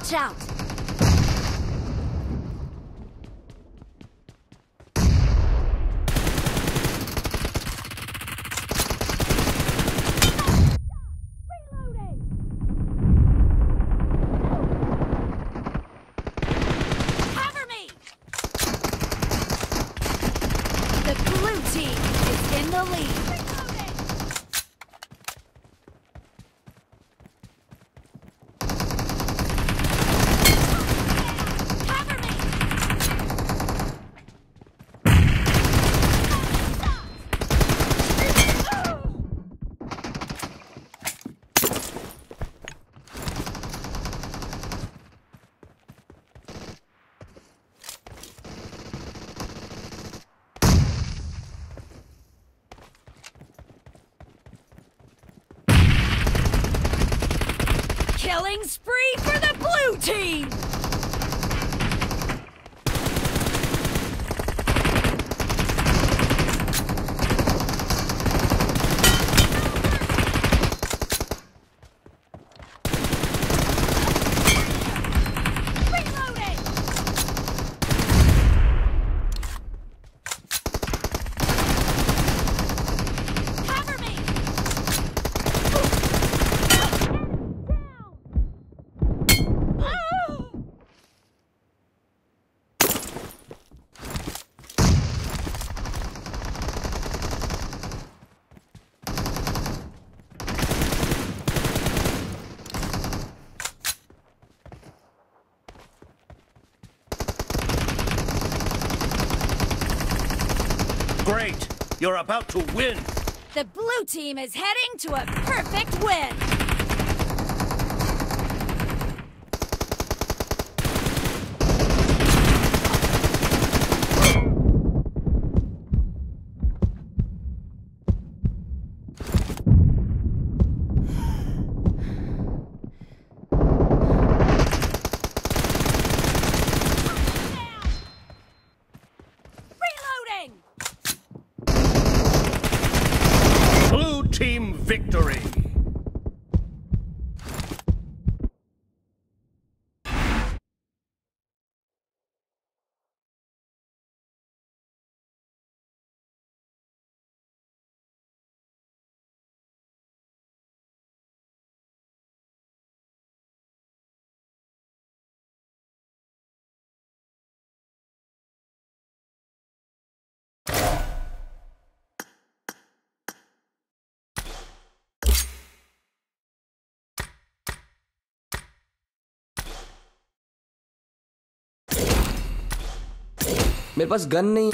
Watch out! You're about to win. The blue team is heading to a perfect win! मेरे पास gun नहीं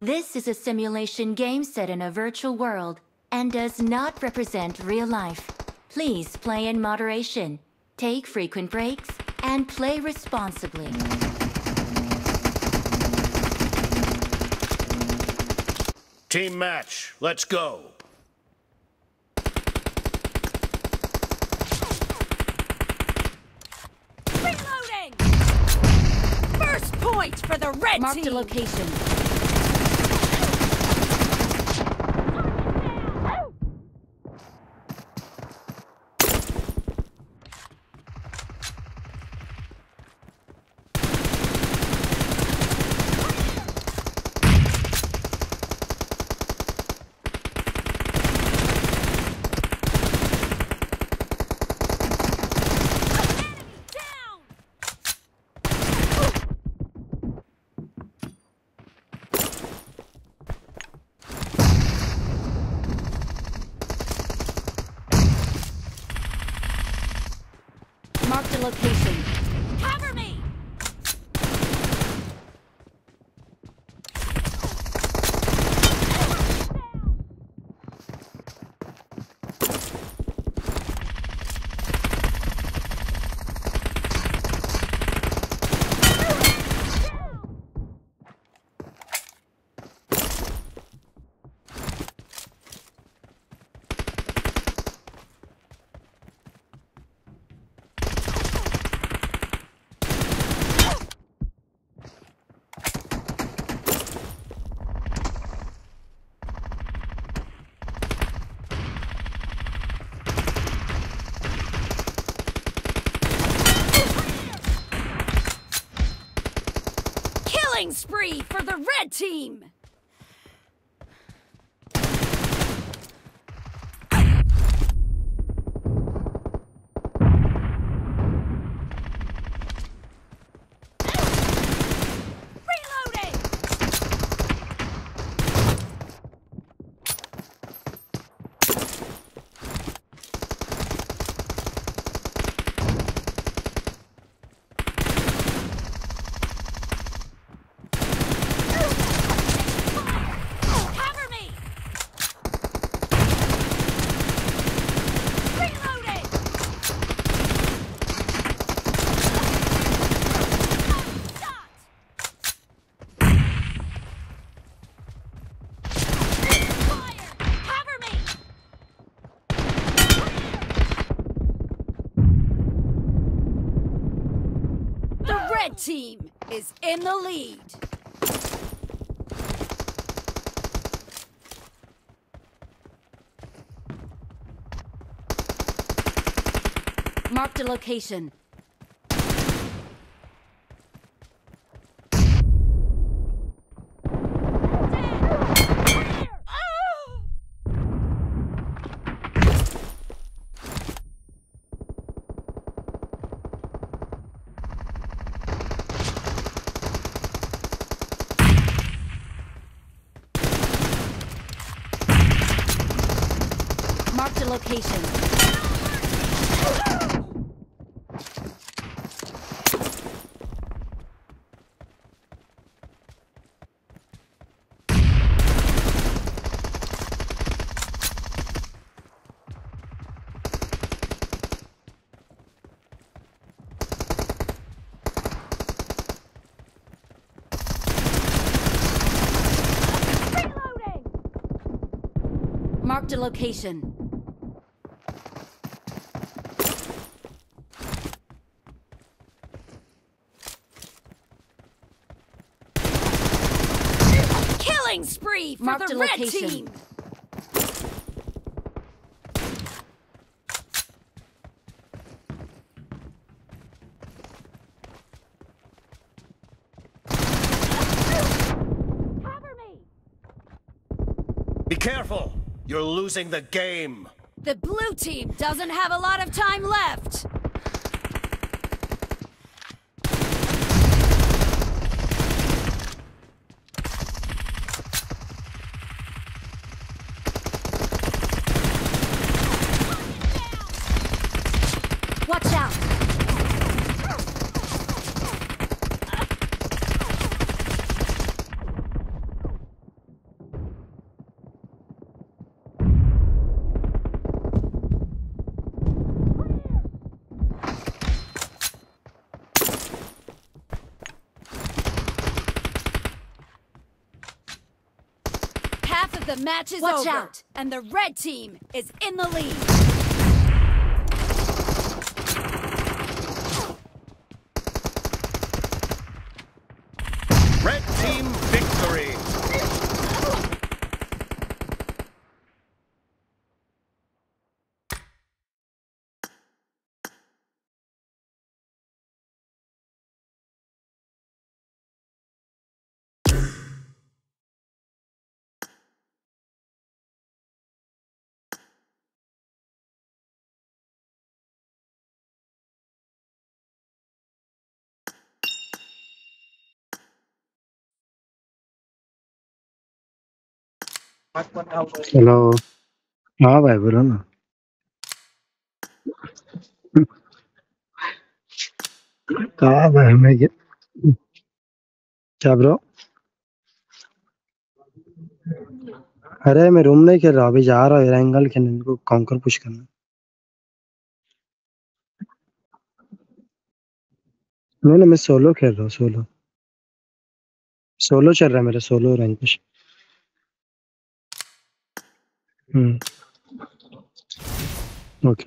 This is a simulation game set in a virtual world and does not represent real life. Please play in moderation, take frequent breaks, and play responsibly. Team match, let's go. Reloading! First point for the red Marked a team! location. Down! Marked a location. Cover me! Killing spree for the red team! Reloading! Cover me! Reloading! Shot! Fire! Cover me! The red team is in the lead. Marked a location. Marked a location. Reloading! Marked a location. Killing spree for Marked the red location. team. Cover me! Be careful! You're losing the game! The blue team doesn't have a lot of time left. Watch out! The match is Watch over, out. and the red team is in the lead. Hello. हाँ भाई, बोलो ना। कहा भाई मैं ये क्या bro अरे, मैं रूम नहीं खेल रहा, अभी जा रहा हूँ एंगल खेलने मेरे को कॉन्कर पुश करना। नहीं नहीं, मैं सोलो खेल रहा हूँ सोलो सोलो चल रहा है मेरा solo rank push hmm okay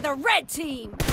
the red team!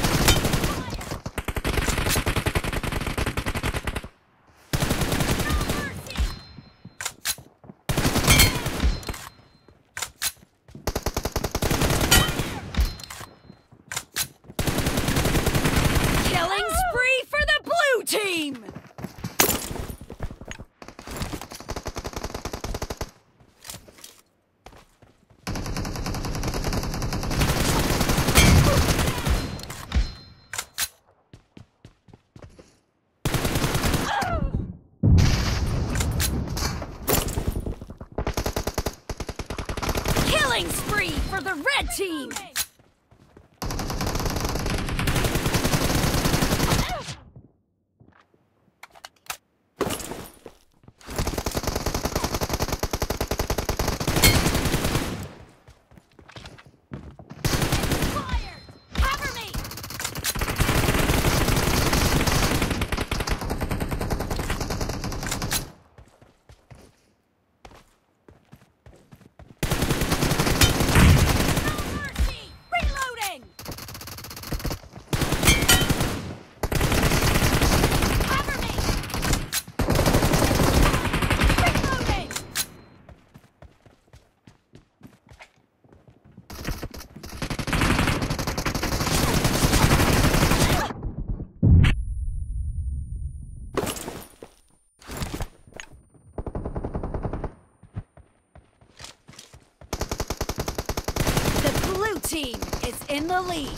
Lily.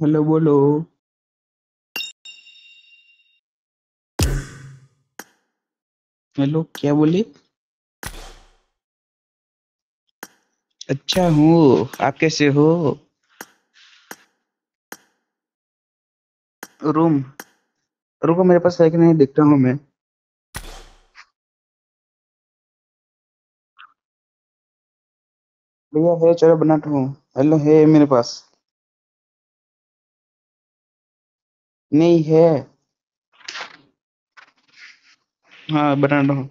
Hello, बोलो। हेलो, क्या बोले? अच्छा हूँ। आप कैसे हो? रूम। रुको मेरे पास है कि नहीं, देखता हूँ मैं। भैया, है, चलो बनाता हूँ। हेलो, है, मेरे पास। नहीं है। हाँ बना रहा हूँ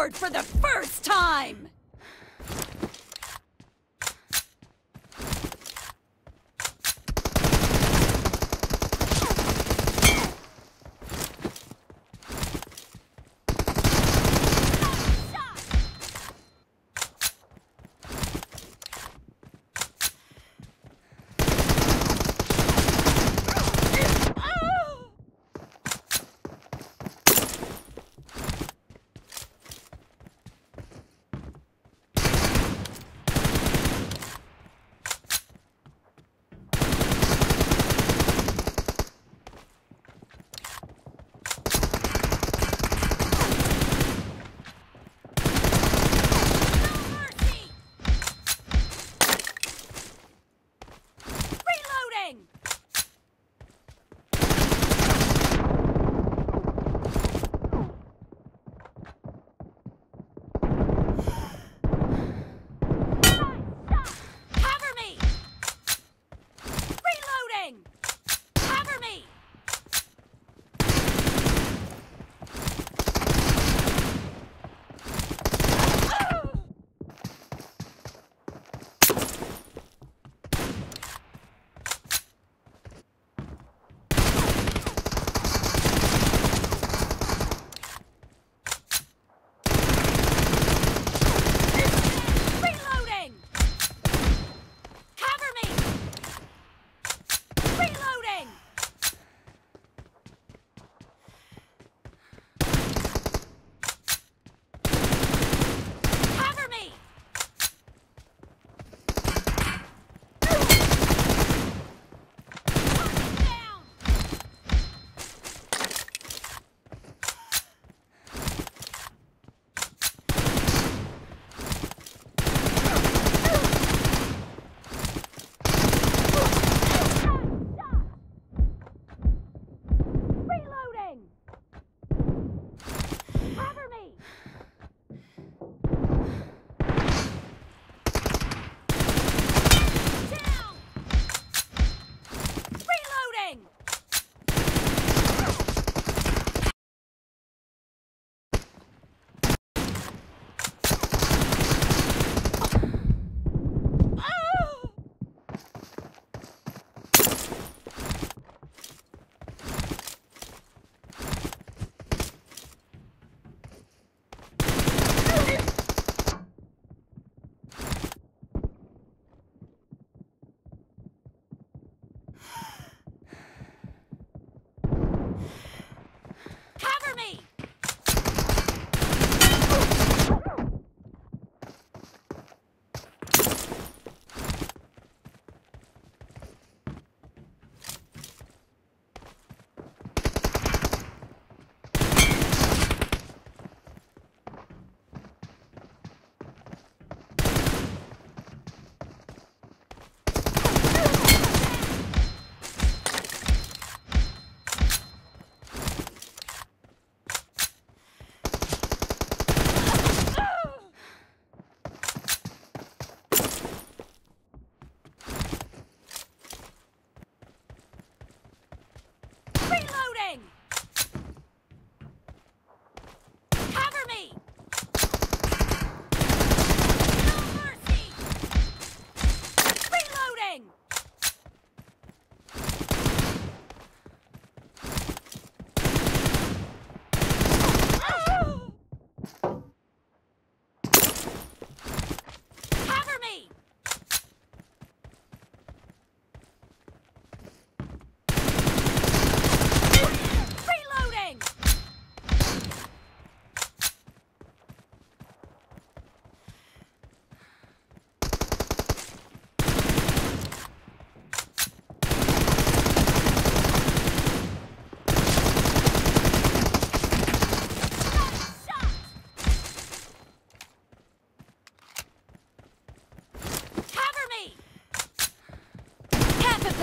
sword for the first time!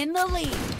in the lead.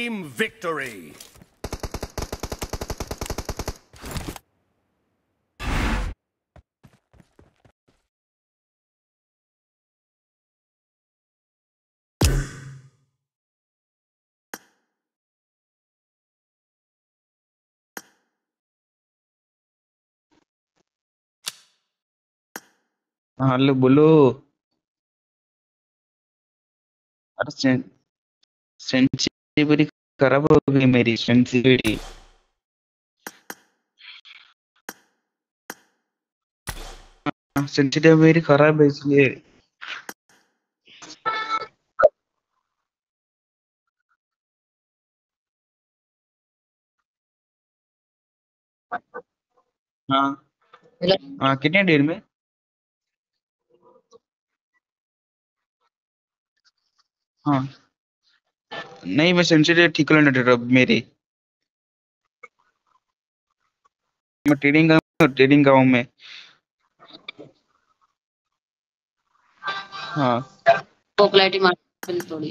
Team victory! हाँ हेलो बोलो अरे सें- सेंसिटिविटी खराब हो गई मेरी सेंसिटिविटी सेंसिटिविटी मेरी खराब है इसलिए हाँ हाँ कितने देर में हाँ नहीं, मैं सेंसिटिव ठीक दे मेरी। मैं ट्रेडिंग का ट्रेडिंग का हूँ मैं। हाँ। पॉपुलैरिटी मार्केट थोड़ी।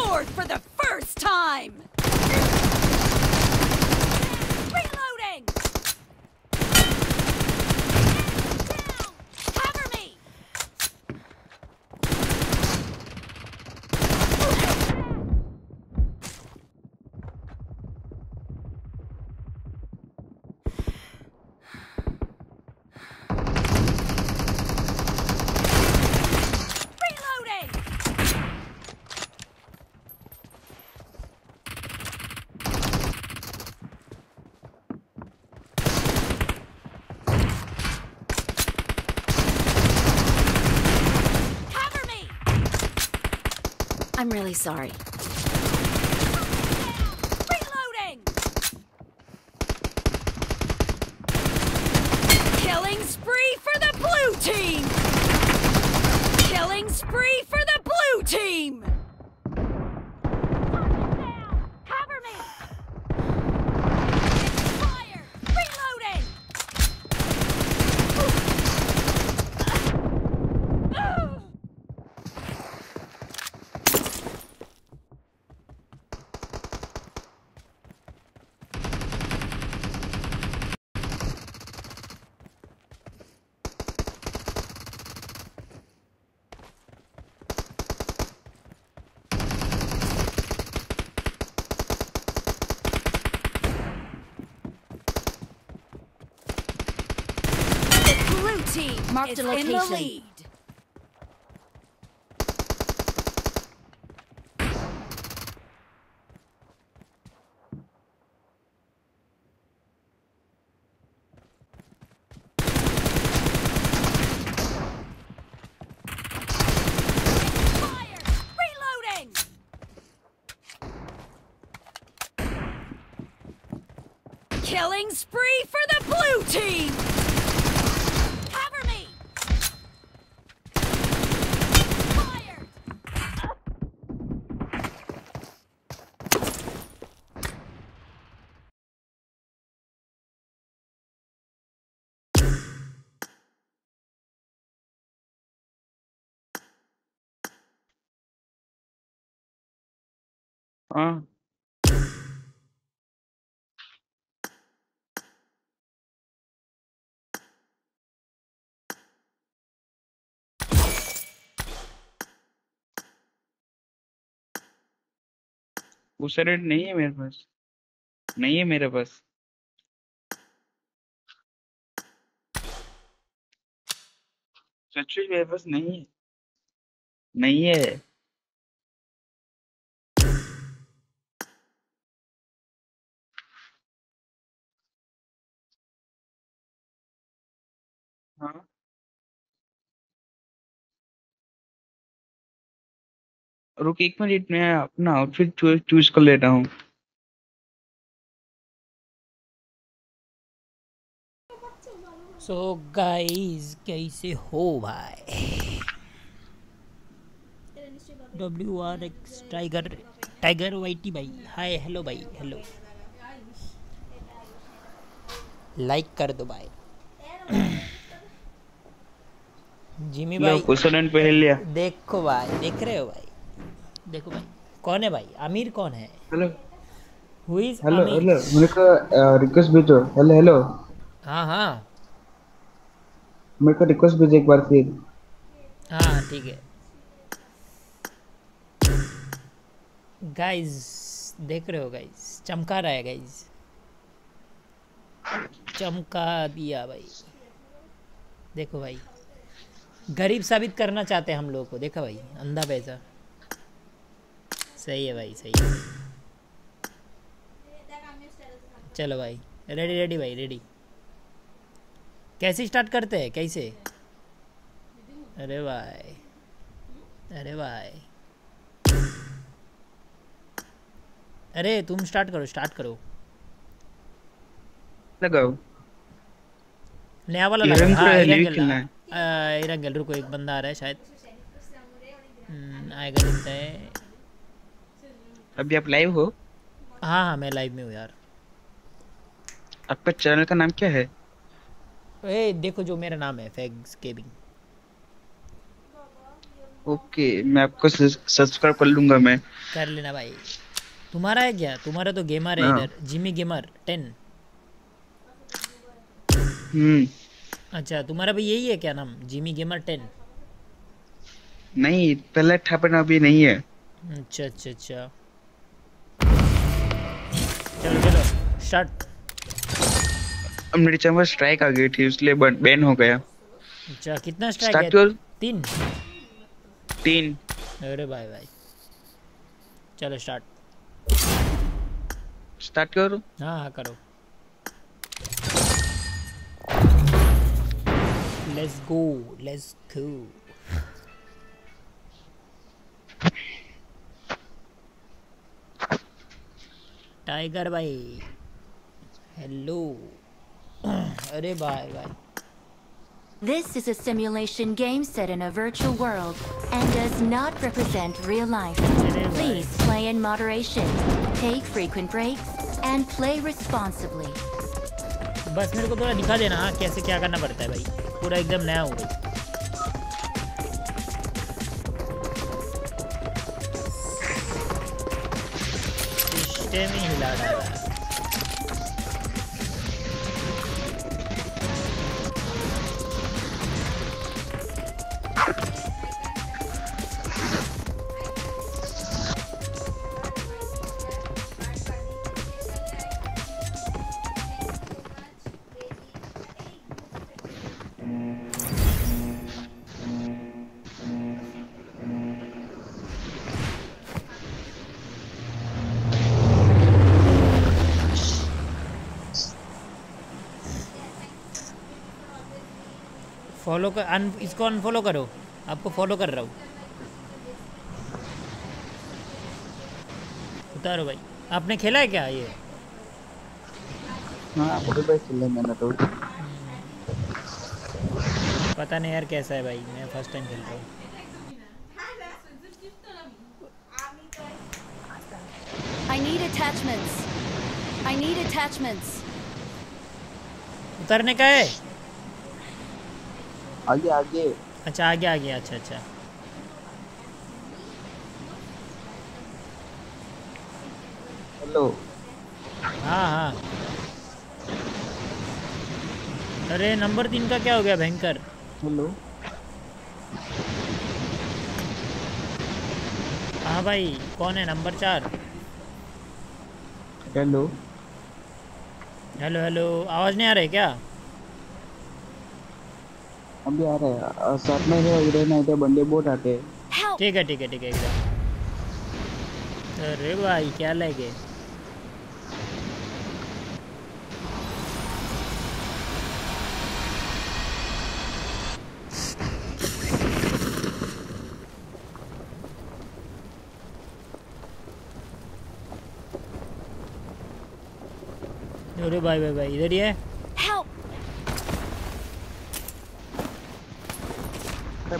scored for the first time! Reloading! Down! Cover me! Reloading! Cover me! I'm really sorry. Mark the lead. हाँ। दूसरा रेट नहीं है मेरे पास। नहीं है मेरे पास। सच्ची मेरे पास नहीं है। नहीं है। हाँ। रुक एक मिनट, मैं अपना आउटफिट चूज़ कर लेता हूँ। सो गाइस कैसे हो भाई? W R X tiger tiger वाइटी भाई। हाय हेलो भाई हेलो लाइक कर दो भाई। जिमी लो भाई। कुशलन पहन लिया। देखो भाई देख रहे हो भाई। देखो भाई। कौन है भाई? आमिर कौन है? Hello. Who is hello hello मेरे को रिक्वेस्ट भेजो। Hello hello. हाँ हाँ। मेरे को रिक्वेस्ट भेजो एक बार फिर। हाँ ठीक है। गाइस देख रहे हो गाइस चमका रहा है गाइस चमका दिया भाई। देखो भाई। गरीब साबित करना चाहते हैं हम लोग को। देखा भाई अंधा पैसा। सही है भाई सही है। चलो भाई रेडी रेडी भाई रेडी कैसे स्टार्ट करते हैं? कैसे? अरे भाई अरे भाई। अरे तुम स्टार्ट करो स्टार्ट करो। लगाओ नया वाला इरंगल लगा। हाँ है, खेलना है। आ, इरंगल रुको एक बंदा आ रहा है शायद। हम्म, आएगा दिखता है। अभी आप लाइव हो? हाँ हाँ मैं लाइव में हूँ यार। आपका चैनल का नाम क्या है? ए देखो जो मेरा नाम है फैग्स गेमिंग ओके मैं आपको सब्सक्राइब कर लूँगा मैं। कर लेना भाई। तुम्हारा है क्या? तुम्हारा तो गेमर है हाँ। इधर। Jimmy gamer ten hmm. अच्छा तुम्हारा भी यही है क्या नाम? जिमी गेमर टेन नहीं पहले पर अभी नहीं है। अच्छा अच्छा अच्छा। चलो चलो स्टार्ट अब मेरे पर स्ट्राइक आ गई थी इसलिए बैन हो गया। अच्छा कितना स्ट्राइक है। तीन? तीन। अरे भाई भाई। चलो स्टार्ट स्टार्ट करो हाँ हाँ करो। Let's go let's go tiger भाई हेलो अरे भाई भाई This is a simulation game set in a virtual world and does not represent real life. Please play in moderation, take frequent breaks, and play responsibly. बस मेरे को थोड़ा दिखा देना हाँ कैसे क्या करना पड़ता है भाई पूरा एकदम नया हो गई। ही हिला डाला। फॉलो कर अन इसको अनफॉलो करो। आपको फॉलो कर रहा हूँ। उतारो भाई। आपने खेला है क्या ये? हाँ तो। पता नहीं यार कैसा है भाई मैं फ़र्स्ट टाइम खेल रहा हूँ। I need attachments. I need attachments. उतरने का है? आगे आगे। अच्छा आगे आ गया अच्छा अच्छा। हेलो। हाँ हाँ। अरे नंबर तीन का क्या हो गया भयंकर? हेलो। हाँ भाई कौन है नंबर चार? हेलो। Hello hello. आवाज़ नहीं आ रही क्या? अभी आ रहा है साथ में है उधर नहीं तो बंदे बहुत आते हैं। ठीक है ठीक है ठीक है एकदम। अरे भाई क्या लगे अरे भाई भाई भाई इधर ही है?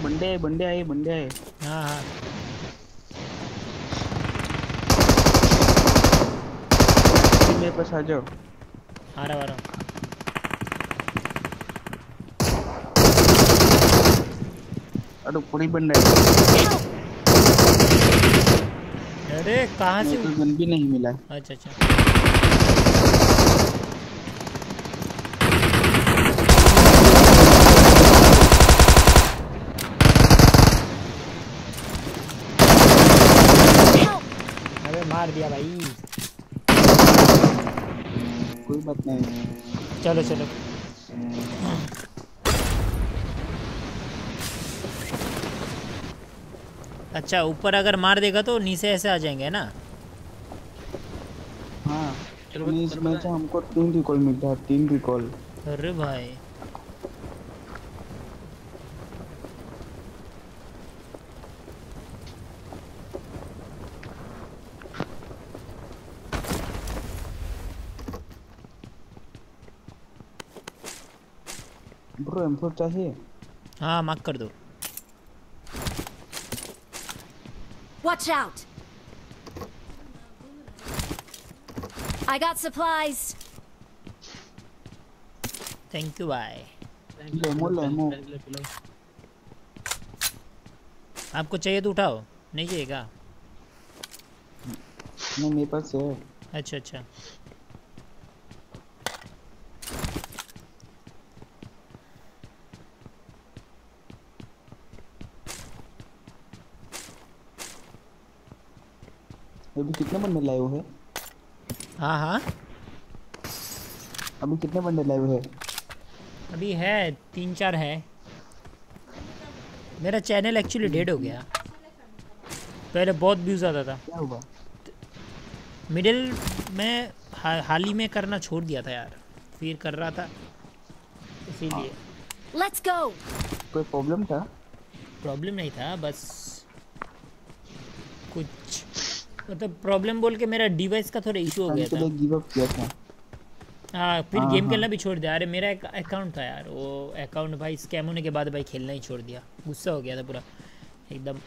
बंदे आए बंदे आए बंदे आए हाँ हाँ। मेरे पास आ जाओ। आ रहा आ रहा। अरे पूरी बंदा है अरे कहाँ से गन भी नहीं मिला। अच्छा अच्छा Help! अबे मार दिया भाई। कोई बात नहीं। चलो चलो। अच्छा ऊपर अगर मार देगा तो नीचे ऐसे आ जाएँगे ना? हाँ। चलो हमको तीन रिकॉल मिलता है तीन रिकॉल अरे भाई। ब्रो M4 चाहिए। हाँ मार्क कर दो। Watch out! I got supplies. Thank you bye लेमो लेमो आपको चाहिए तो उठाओ नहीं चाहिए क्या नहीं मेरे पास है। अच्छा अच्छा। अभी कितने बंडल लाए हुए हैं? हाँ हाँ। अभी कितने बंडल लाए हुए हैं? अभी है तीन चार है। मेरा चैनल एक्चुअली डेड हो गया। पहले बहुत व्यूज़ आता था। क्या हुआ? मिडिल में हाल ही में करना छोड़ दिया था यार। फिर कर रहा था। इसीलिए। Let's go! कोई प्रॉब्लम था? प्रॉब्लम नहीं था बस कुछ मतलब प्रॉब्लम बोल के मेरा डिवाइस का थोड़ा इशू हो गया था। गिव अप किया था। हाँ फिर हाँ, गेम हाँ। खेलना भी छोड़ दिया। अरे मेरा एक अकाउंट था यार वो अकाउंट भाई स्कैम होने के बाद भाई खेलना ही छोड़ दिया। गुस्सा हो गया था पूरा एकदम।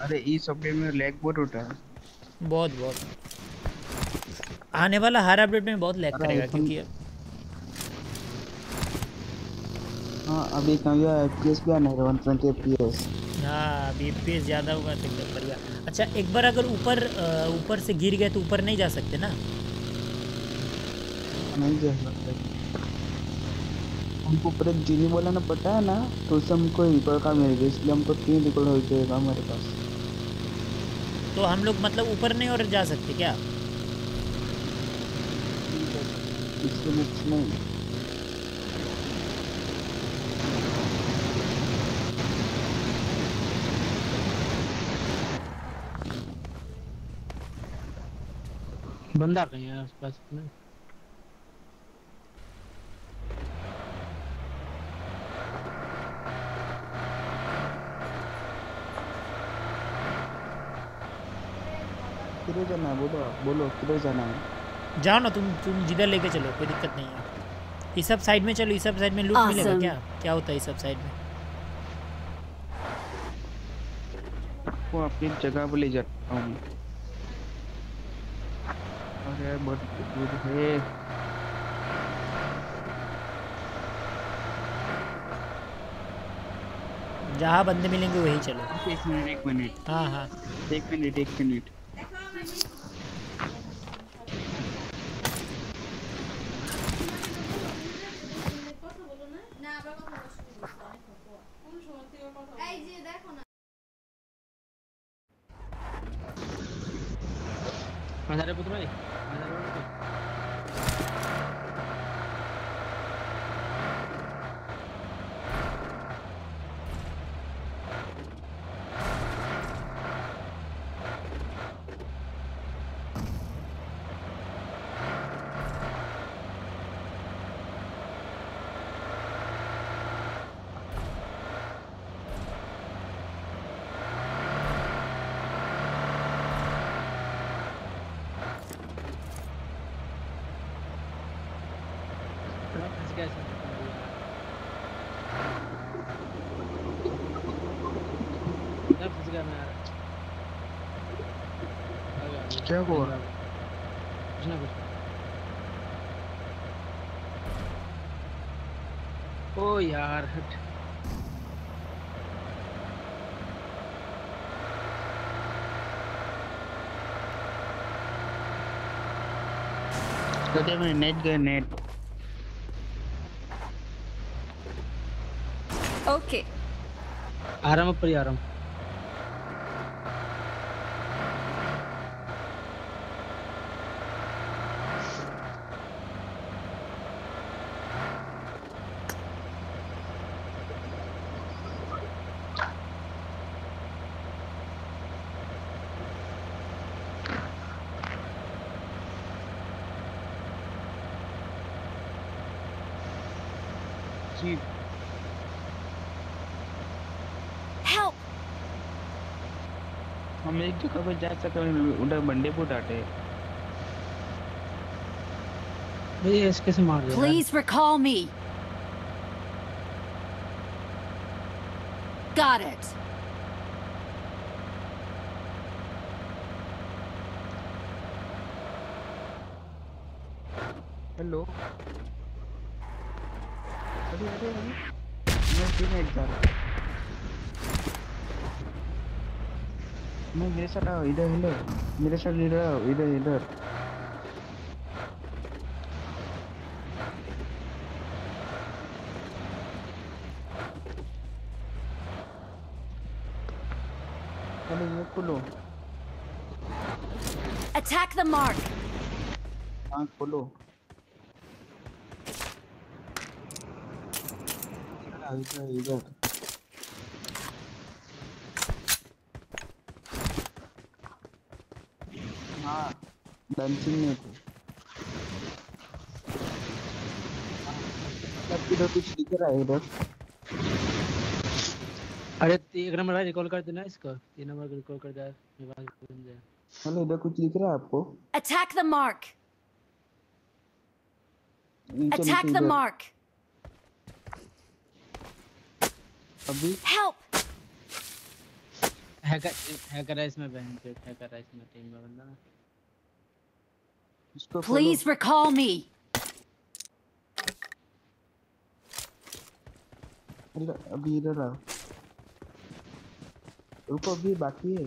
अरे इस अपडेट में लैग बहुत होता है। बहुत बहुत। आने वाला हर अपडेट में बहुत लैग करेगा क्योंकि हाँ अभी क्या हुआ एफपीएस भी आने का 120 एफपीएस हाँ एफ़ ज़्यादा होगा तो एकदम बढ़िया। अच्छा एक बार अगर ऊपर ऊपर से गिर गए तो ऊपर नहीं जा सकते ना? नहीं जा सकते। हमको ऊपर एक जीनी बोला ना पता है ना तो उससे हमको रिकॉर्ड का मिल गया इसलिए हमको तीन रिकॉर्ड हो जाएगा हमारे पास। तो हम लोग मतलब ऊपर नहीं और जा सकते क्या? इसके नहीं बंदा कहीं है आसपास में। किधर जाना है? बोलो बोलो किधर जाना है? जाओ ना तुम तुम जिधर लेके चलो कोई दिक्कत नहीं है। इस सब साइड में चलो इस सब साइड में लूट awesome. मिलेगा क्या? क्या होता है इस सब साइड में? आपको अपनी जगह पर ले जाता हूँ अरे यार बहुत दूर है जहाँ बंदे मिलेंगे वही चलो एक मिनट एक मिनट हाँ हाँ एक मिनट एक मिनट বাজারে পুত্র ভাই गया मैं यार। क्या हुआ? कुछ ना कुछ ओ यार हट कहते मैं नेट गए नेट Okay. आराम ऊपर ही Help! पर जा सकते हैं उधर बंडे पुट आटे भाई इसके से मार यार। Please recall me. Got it. Hello अरे अरे अरे मैं फिर एक मैं मेरे साथ आओ इधर इधर मेरे साथ इधर आओ इधर इधर। चलो ये खोलो। Attack the mark. हाँ खोलो। इधर इधर हाँ डांसिंग में थे इधर कुछ दिख रहा है इधर? अरे एक नंबर रिकॉल कर देना इसका। तीन नंबर का रिकॉल कर दे मेरे पास बन जाए हेलो इधर कुछ दिख रहा है आपको. नीचे Attack नीचे the इधर। mark. अभी? Help. हैकर हैकर है इसमें बहन पे हैकर है इसमें टीम में बंदा ना Please recall me. हेलो अभी इधर आओ रुको, अभी बाकी है।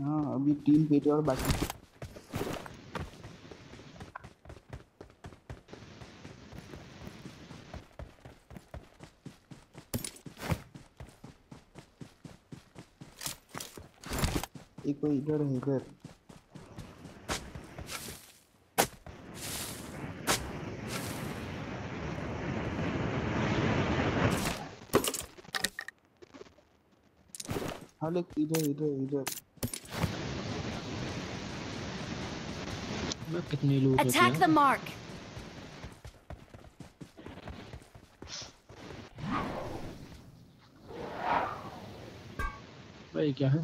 हाँ अभी तीन पेज और बाकी। है। एक कोई इधर है इधर हाँ लेक इधर इधर इधर मैं कितनी लूट होती Attack है the mark. भाई क्या है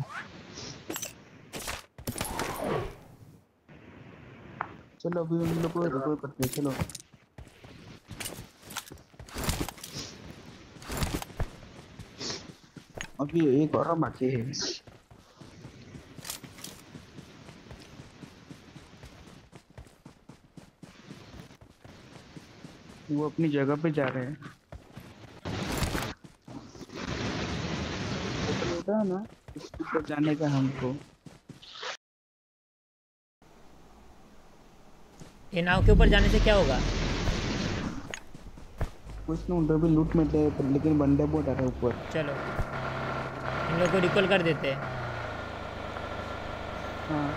चलो अभी हम लोग को रिकॉर्ड करते हैं चलो। अभी एक और बाकी है। वो अपनी जगह पे जा रहे हैं। तो ना उसके ऊपर जाने का हमको। ये नाव के ऊपर जाने से क्या होगा? कुछ नहीं उधर भी लूट में थे लेकिन बंदे बहुत आ रहे हैं ऊपर। चलो। इन लोग को रिकॉल कर देते हैं। हाँ।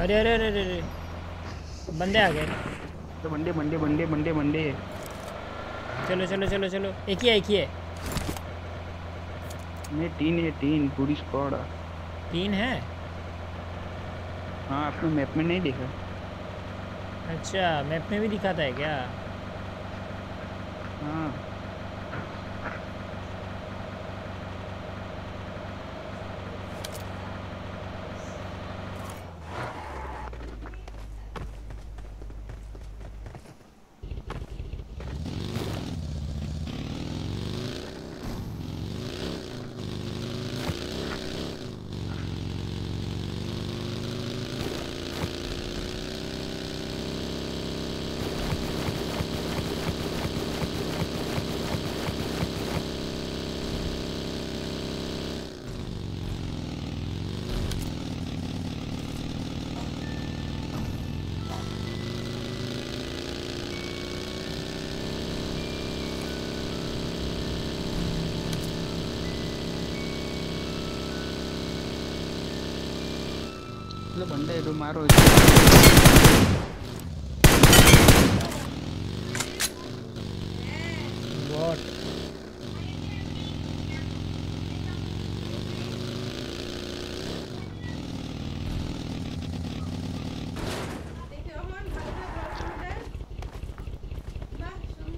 अरे अरे अरे अरे। बंदे आ गए। तो बंदे बंदे बंदे बंदे बंदे। चलो चलो चलो चलो। एक ही है एक ही है। नहीं तीन है तीन। पूरी स्क्वाड है। तीन है? हाँ आपने मैप में नहीं देखा? अच्छा मैप में भी दिखाता है क्या? हाँ।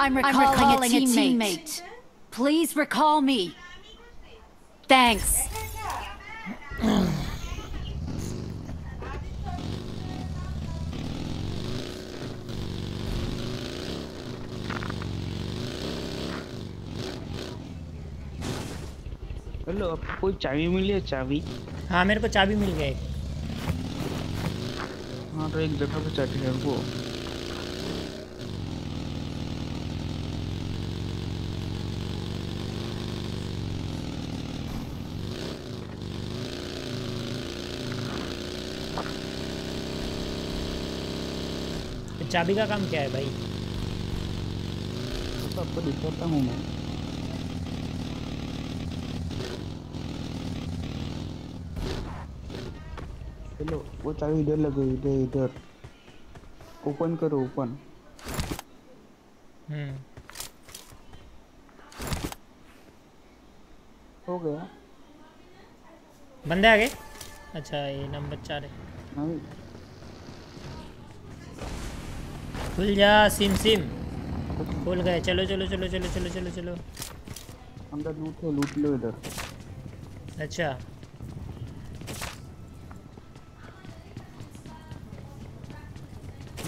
I'm recalling, I'm recalling a teammate. a teammate. Please recall me. Thanks. कोई चाबी मिली है? चाबी? हाँ मेरे को चाबी मिल गई हाँ तो एक जगह पे चाबी है वो। तो चाबी का काम क्या है भाई? तो आपको दिखाता हूँ मैं। चाबी इधर लगो इधर इधर। ओपन करो ओपन हम्म। हो गया। बंदे आ गए अच्छा ये नंबर चार है। खुल जा सिम सिम। खुल गए। चलो चलो चलो चलो चलो चलो चलो। अंदर लूट है लूट लो इधर। अच्छा।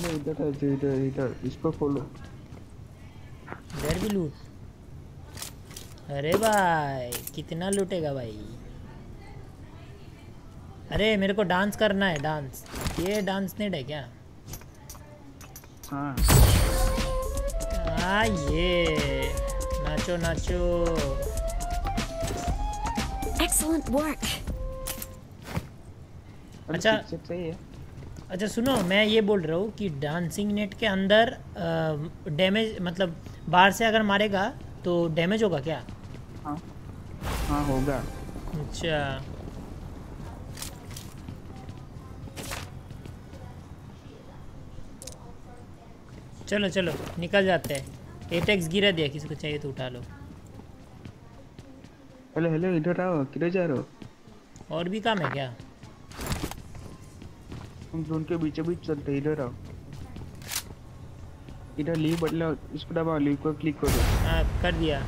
नहीं इधर है जो इधर इधर। इसको खोलो। इधर भी लूट। अरे भाई कितना लूटेगा भाई? अरे मेरे को डांस करना है डांस। ये डांस नेट है क्या? हाँ। हाँ ये। नाचो नाचो। Work. अरे अच्छा। सही है अच्छा सुनो मैं ये बोल रहा हूँ कि डांसिंग नेट के अंदर डैमेज मतलब बाहर से अगर मारेगा तो डैमेज होगा क्या? हाँ। हाँ होगा। अच्छा। चलो चलो निकल जाते हैं। एटेक्स गिरा दिया किसी को चाहिए तो उठा लो। हेलो हेलो इधर आओ किधर जा रहे हो? और भी काम है क्या? हम जोन के बीचों बीच चलते हैं, इधर आओ। इधर लीव बदला इसको दबाओ लीव को क्लिक करो। हाँ कर दिया।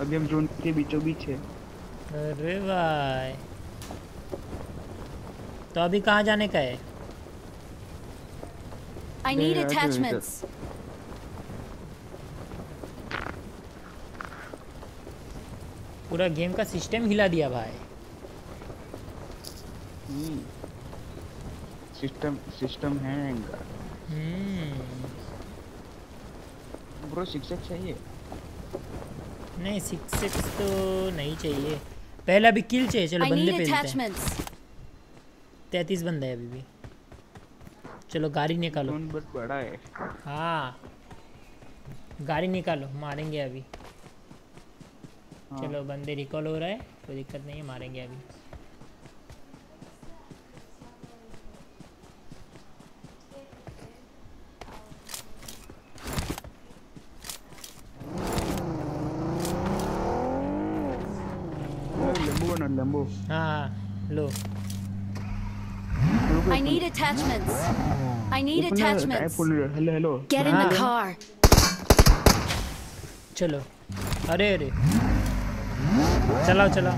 अभी हम जोन के बीचों बीच है। अरे भाई। तो अभी कहाँ जाने का है? I need attachments. पूरा गेम का सिस्टम हिला दिया भाई। System system hang. हम्म। ब्रो शिक्षक चाहिए? नहीं सिक्स सिक्स तो नहीं चाहिए। पहले अभी किल चाहिए चलो बंदे पे हैं। तैतीस बंदे हैं अभी। भी चलो गाड़ी निकालो। बहुत बड़ा है। हाँ। गाड़ी निकालो मारेंगे अभी। हाँ। चलो बंदे रिकॉल हो रहा है कोई दिक्कत नहीं है मारेंगे अभी। लेम्बो बना लेम्बो हाँ हाँ लो I need attachments. I need attachments. Hello hello Get in the हाँ। car. चलो अरे अरे चलाओ चलाओ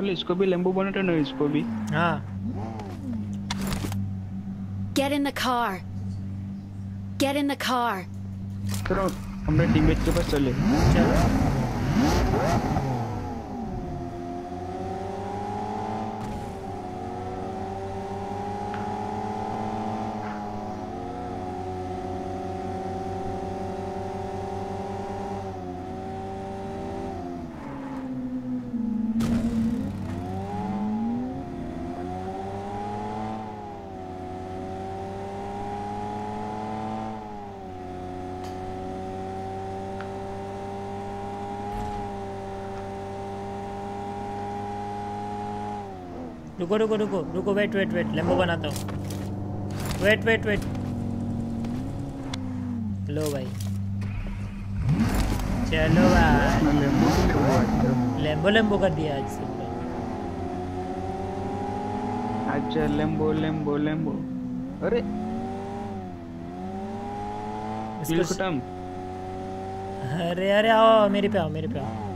हेलो इसको भी लेम्बो बनाते ना इसको भी। हाँ। Get in the car get in the car चलो हमारे टीममेट के पास चले। चलो। रुको रुको रुको रुको वेट वेट वेट लेम्बो बनाता हूँ। वेट वेट वेट लो भाई। चलो भाई। लेम्बो लेम्बो कर दिया आज सबको अच्छा लेम्बो लेम्बो लेम्बो अरे। इसको खत्म। अरे अरे आओ मेरे पे आओ मेरे पे आओ।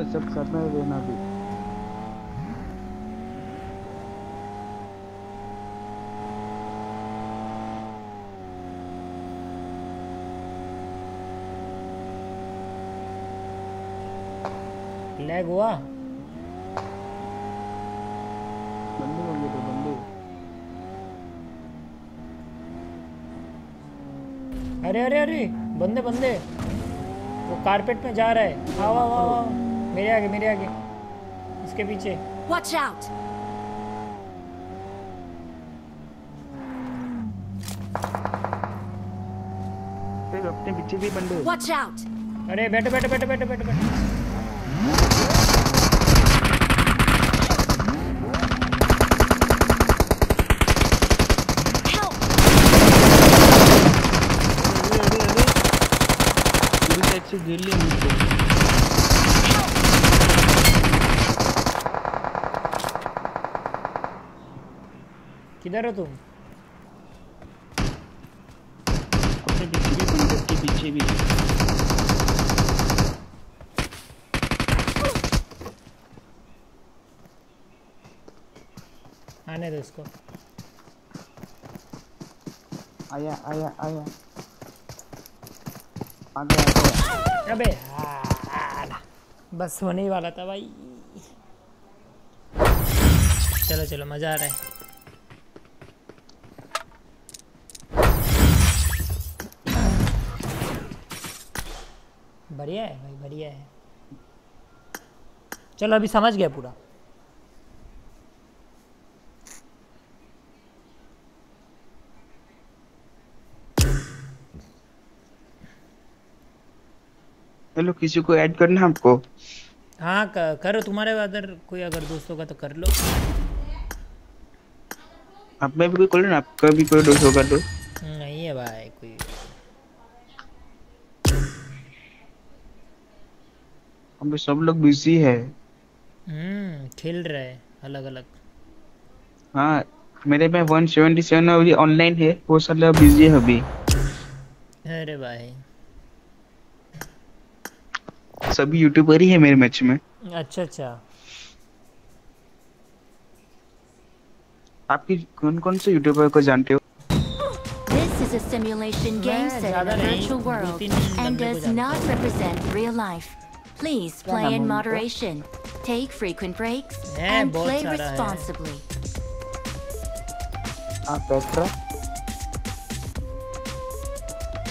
नंबर सब साथ में रहना भी। लैग हुआ? बंदे होंगे तो बंदे। अरे अरे अरे बंदे बंदे। वो कारपेट में जा रहा है। आओ आओ आओ मेरे आगे मेरे आगे इसके पीछे Watch out! फिर अपने पीछे भी बंदे Watch out! अरे बैठो बैठो बैठो बैठो बैठो बैठो Help! अरे अरे अरे पूरी साइड से घेर लिया मुझको किधर हो तुम अपने पीछे भी बंदे के पीछे भी आने दो इसको आया आया आया आ गया अबे बस होने ही वाला था भाई चलो चलो मज़ा आ रहा है बढ़िया है भाई बढ़िया है। चलो अभी समझ गया पूरा। हेलो किसी को ऐड करना है आपको हाँ क- करो तुम्हारे अगर कोई अगर दोस्त होगा तो कर लो। आप में भी कोई खोलो ना आपका भी कोई दोस्त होगा तो। नहीं है भाई हम सब लोग बिज़ी है। हम्म खेल रहे हैं अलग अलग हाँ मेरे में 177 अभी ऑनलाइन है वो साला बिज़ी है अभी। अरे भाई। सभी यूट्यूबर ही है मेरे मैच में। अच्छा अच्छा। आपकी कौन कौन से यूट्यूबर को जानते हो? This is a simulation game set in a virtual world and does not represent real life. Please play in moderation, take frequent breaks, and play responsibly.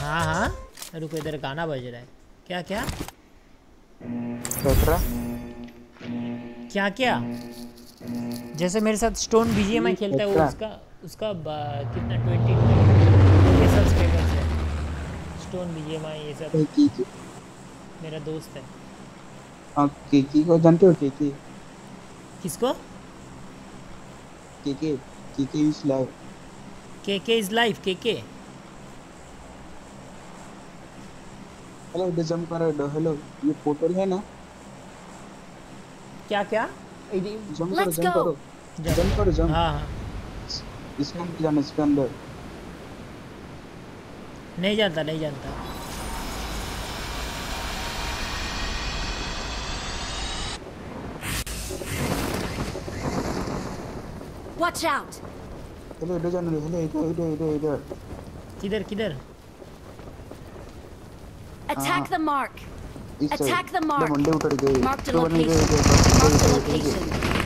हाँ हाँ। रुको इधर गाना बज रहा है। क्या क्या? पेट्रा क्या क्या? जैसे मेरे साथ स्टोन बीजीएमआई खेलता है वो। उसका उसका कितना ट्वेंटी के सब्सक्राइबर्स है। स्टोन बीजीएमआई ये सब। मेरा दोस्त है। आप केकी को जानते हो केकी किसको? केके केके इज़ लाइव के के इज़ लाइफ के के हेलो इधर जंप करो इधर हेलो ये पोर्टल है ना? क्या क्या? जंप करो जंप करो जंप करो जंप हाँ हाँ. इसमें अंदर जाना इसके अंदर. नहीं जानता नहीं जानता. Watch out! हेलो इधर जाना हेलो इधर इधर इधर इधर किधर किधर Attack Ah. the mark! इस साइड Attack the इधर mark. बंदे उतर गए Mark the तो बंदे गए location. इधर, Mark the इधर, इधर, इधर, इधर। location.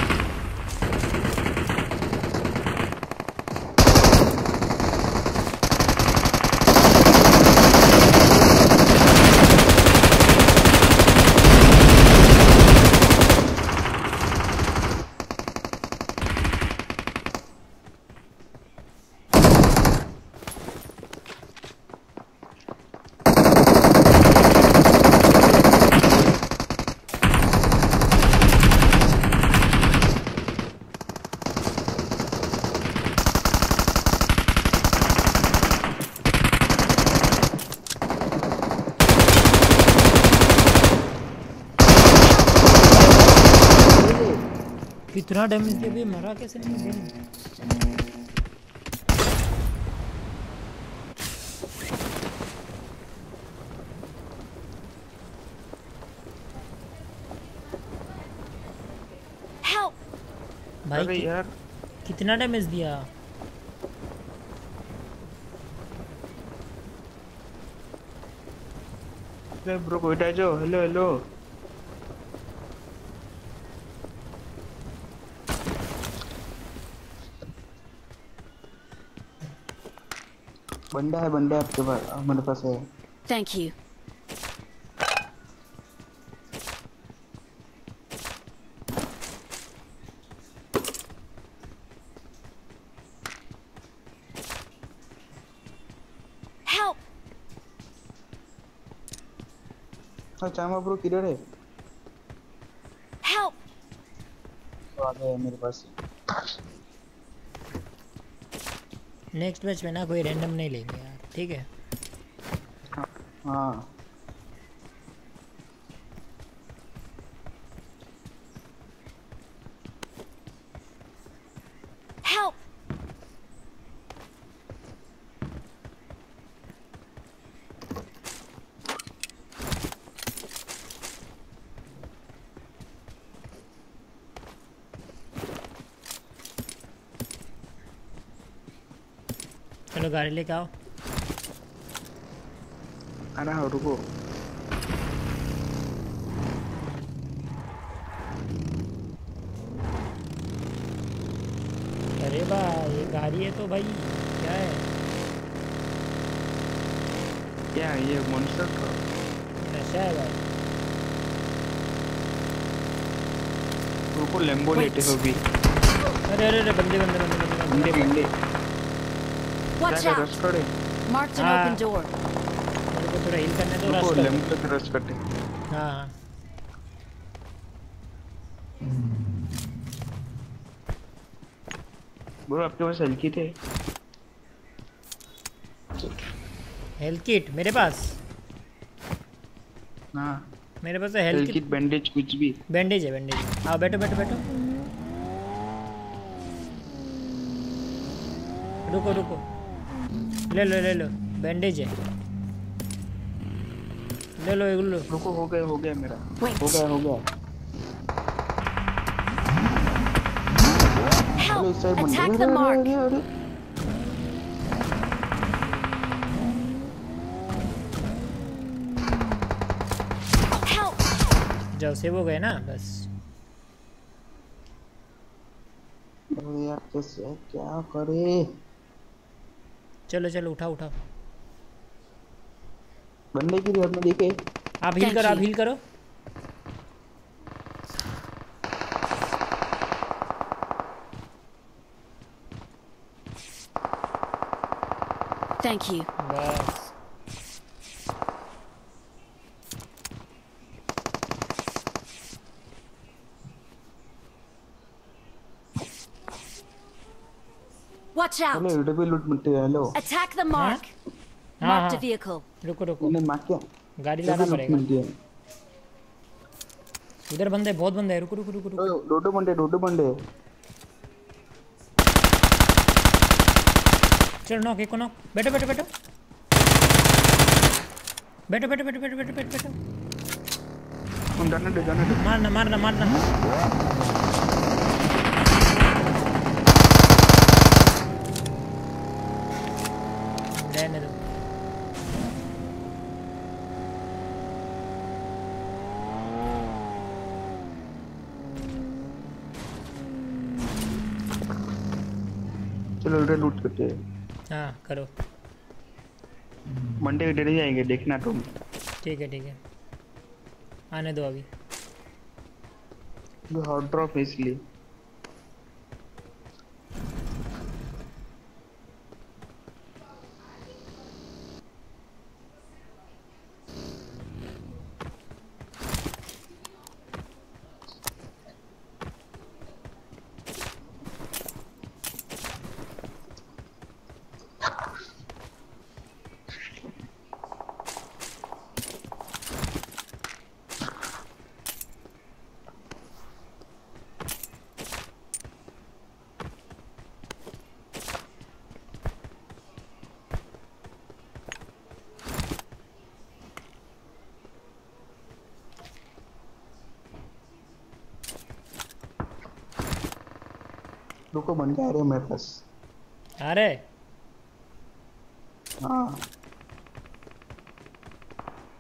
कितना डैमेज दिया बे मरा कैसे नहीं Help! भाई अरे यार। कितना डैमेज दिया? ब्रो कोई जाओ हेलो हेलो बंदा है बंदा आपके पास हमारे पास है you. Help! हाँ चामा ब्रो किधर है Help! तो आ गया मेरे पास नेक्स्ट मैच में ना कोई रैंडम नहीं लेंगे यार ठीक है? हाँ Help! चलो गाड़ी लेके आओ। आ रहा रुको। अरे भाई ये गाड़ी है तो भाई क्या है? क्या है ये मॉन्स्टर का नशा है भाई। रुको लेम्बो लेते हो भी। अरे अरे अरे बंदे बंदे बंदे बंदे। बंदे बंदे। Watch out! रश करे Marked an open door. मेरे को थोड़ा हील करने दो रश कर लेम्बो से रश करते हाँ हाँ ब्रो आपके पास हल्की थे? हेल्थ किट मेरे पास। हाँ। मेरे पास हेल्थ किट बैंडेज कुछ भी। बैंडेज है बैंडेज आओ बैठो बैठो बैठो। रुको रुको। ले लो ले लो बैंडेज है। ले लो एक लो रुको हो गया हो गया मेरा। Wait. हो गया। हो गया! जाओ सेव हो गए ना बस। यार कैसे क्या करे? चलो चलो उठा उठा बंदे की रिहब में देखे। आप हील करो आप. हील करो। थैंक यू बस। Watch out! हेलो इधर भी लूट मिलते हैं हेलो Attack the mark! हाँ a हाँ vehicle. रुको रुको। मैंने मार क्या गाड़ी लाना पड़ेगा। उधर बंदे बहुत बंदे हैं। रुको रुको रुको रुको। डोडो बंदे डोडो बंदे चलो नॉक एक को नॉक बैठो बैठो बैठो। बैठो बैठो बैठो बैठो बैठो बैठो। बैठो दे दे मारना मारना मारना रहने दो चलो इधर लूट करते हैं हाँ करो। मंडे के ही जाएँगे देखना तुम। ठीक है ठीक है। आने दो अभी। हॉट ड्रॉप है इसलिए। रुको बन गया अरे रहे हैं मेरे पास। अरे हाँ?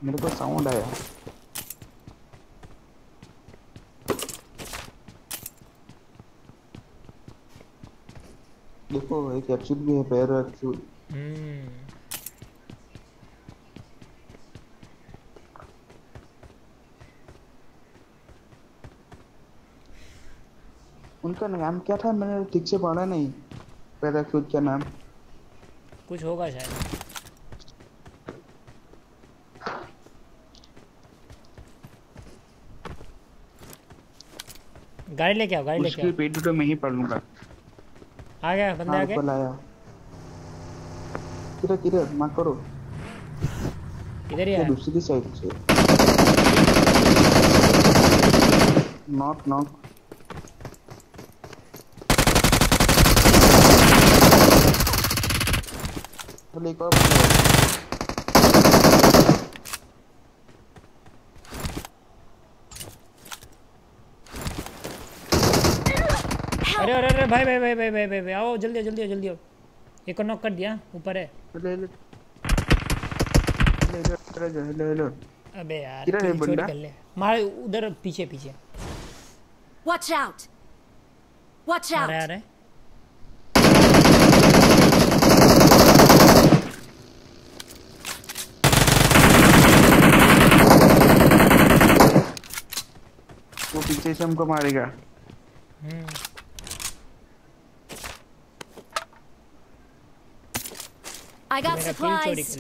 मेरे को साउंड आया। देखो एक एक्चुअल भी है पैर एक्चुअल उनका नाम क्या था? मैंने ठीक से पढ़ा नहीं। पैराक्यूट का नाम। कुछ होगा शायद। गाड़ी लेके आओ गाड़ी लेके उसकी आओ। पेट तो मैं ही पढ़ लूँगा। आ गया बंदे आ हाँ गए। ऊपर लाया किधर किधर? मार करो। इधर ही आया। दूसरी साइड से। नॉक नॉक बोले एक और अरे अरे अरे भाई भाई भाई भाई भाई भाई, आओ जल्दी आओ जल्दी आओ जल्दी आओ। एक और नॉक कर दिया ऊपर है। ले ले ले ले ले ले अबे यार किधर कर ले। मार उधर पीछे पीछे। वॉच आउट वॉच आउट अरे अरे से हमको मारेगा। I got supplies.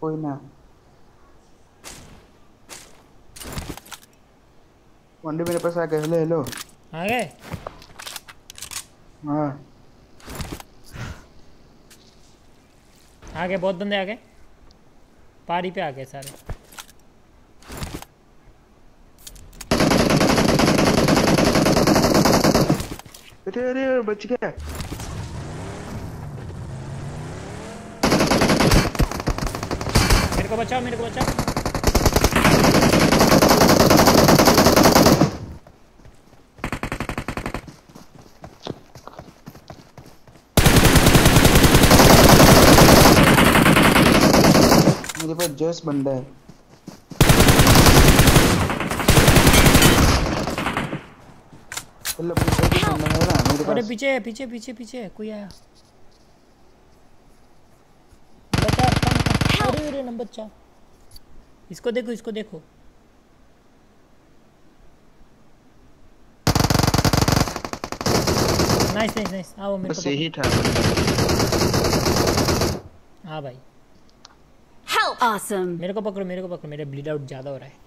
कोई ना। वनडे मेरे पास आ गए हेलो हेलो। आ गए? हाँ। आ गए बहुत बंदे आ गए पारी पे आ गए सारे। अरे अरे बच गया। मेरे को बचाओ मेरे को बचाओ। मेरे पास जस्ट बंदा है। मतलब बंदा है ना मेरे अरे पीछे पीछे पीछे पीछे कोई आया बचा कम कम। अरे अरे नंबर चार इसको देखो इसको देखो नाइस नाइस नाइस आओ मेरे बस को यही था। हाँ भाई Help! Awesome. मेरे को पकड़ो मेरे को पकड़ो मेरा ब्लीड आउट ज़्यादा हो रहा है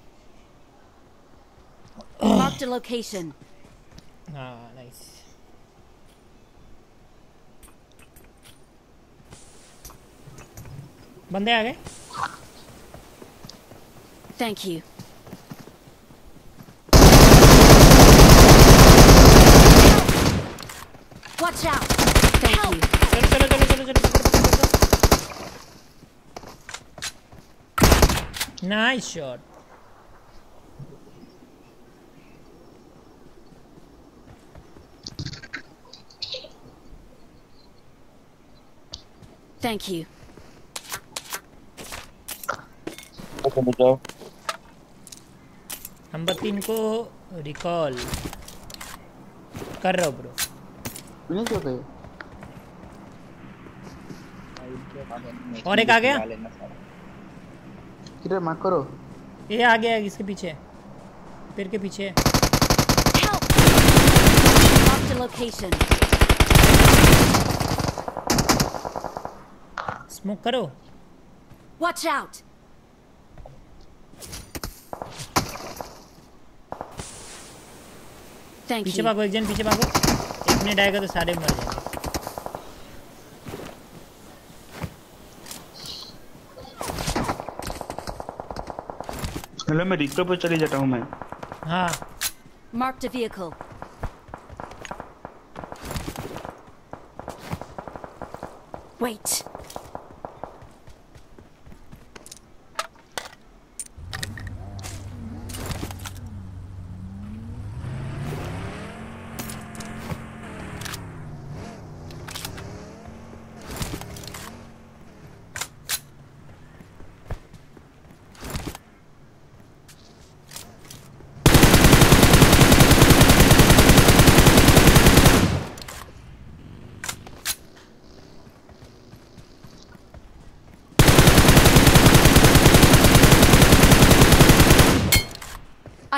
Marked a location. हाँ नाइस बंदे आ गए. Watch out! Thank you. चलो चलो चलो चलो चलो nice shot Thank you. Number तीन को रिकॉल कर रहा हूँ ब्रो नहीं क्यों गए और एक आ गया किधर मार करो ये आ गया इसके पीछे पेड़ के पीछे है। Help! Marked a location. Smoke करो Watch out! Thank पीछे भागो एक जन पीछे भागो एक मिनट आएगा तो सारे मर जाएँगे हेलो मैं रिक्टर पर चले जाता हूँ मैं हाँ Marked a vehicle. Wait.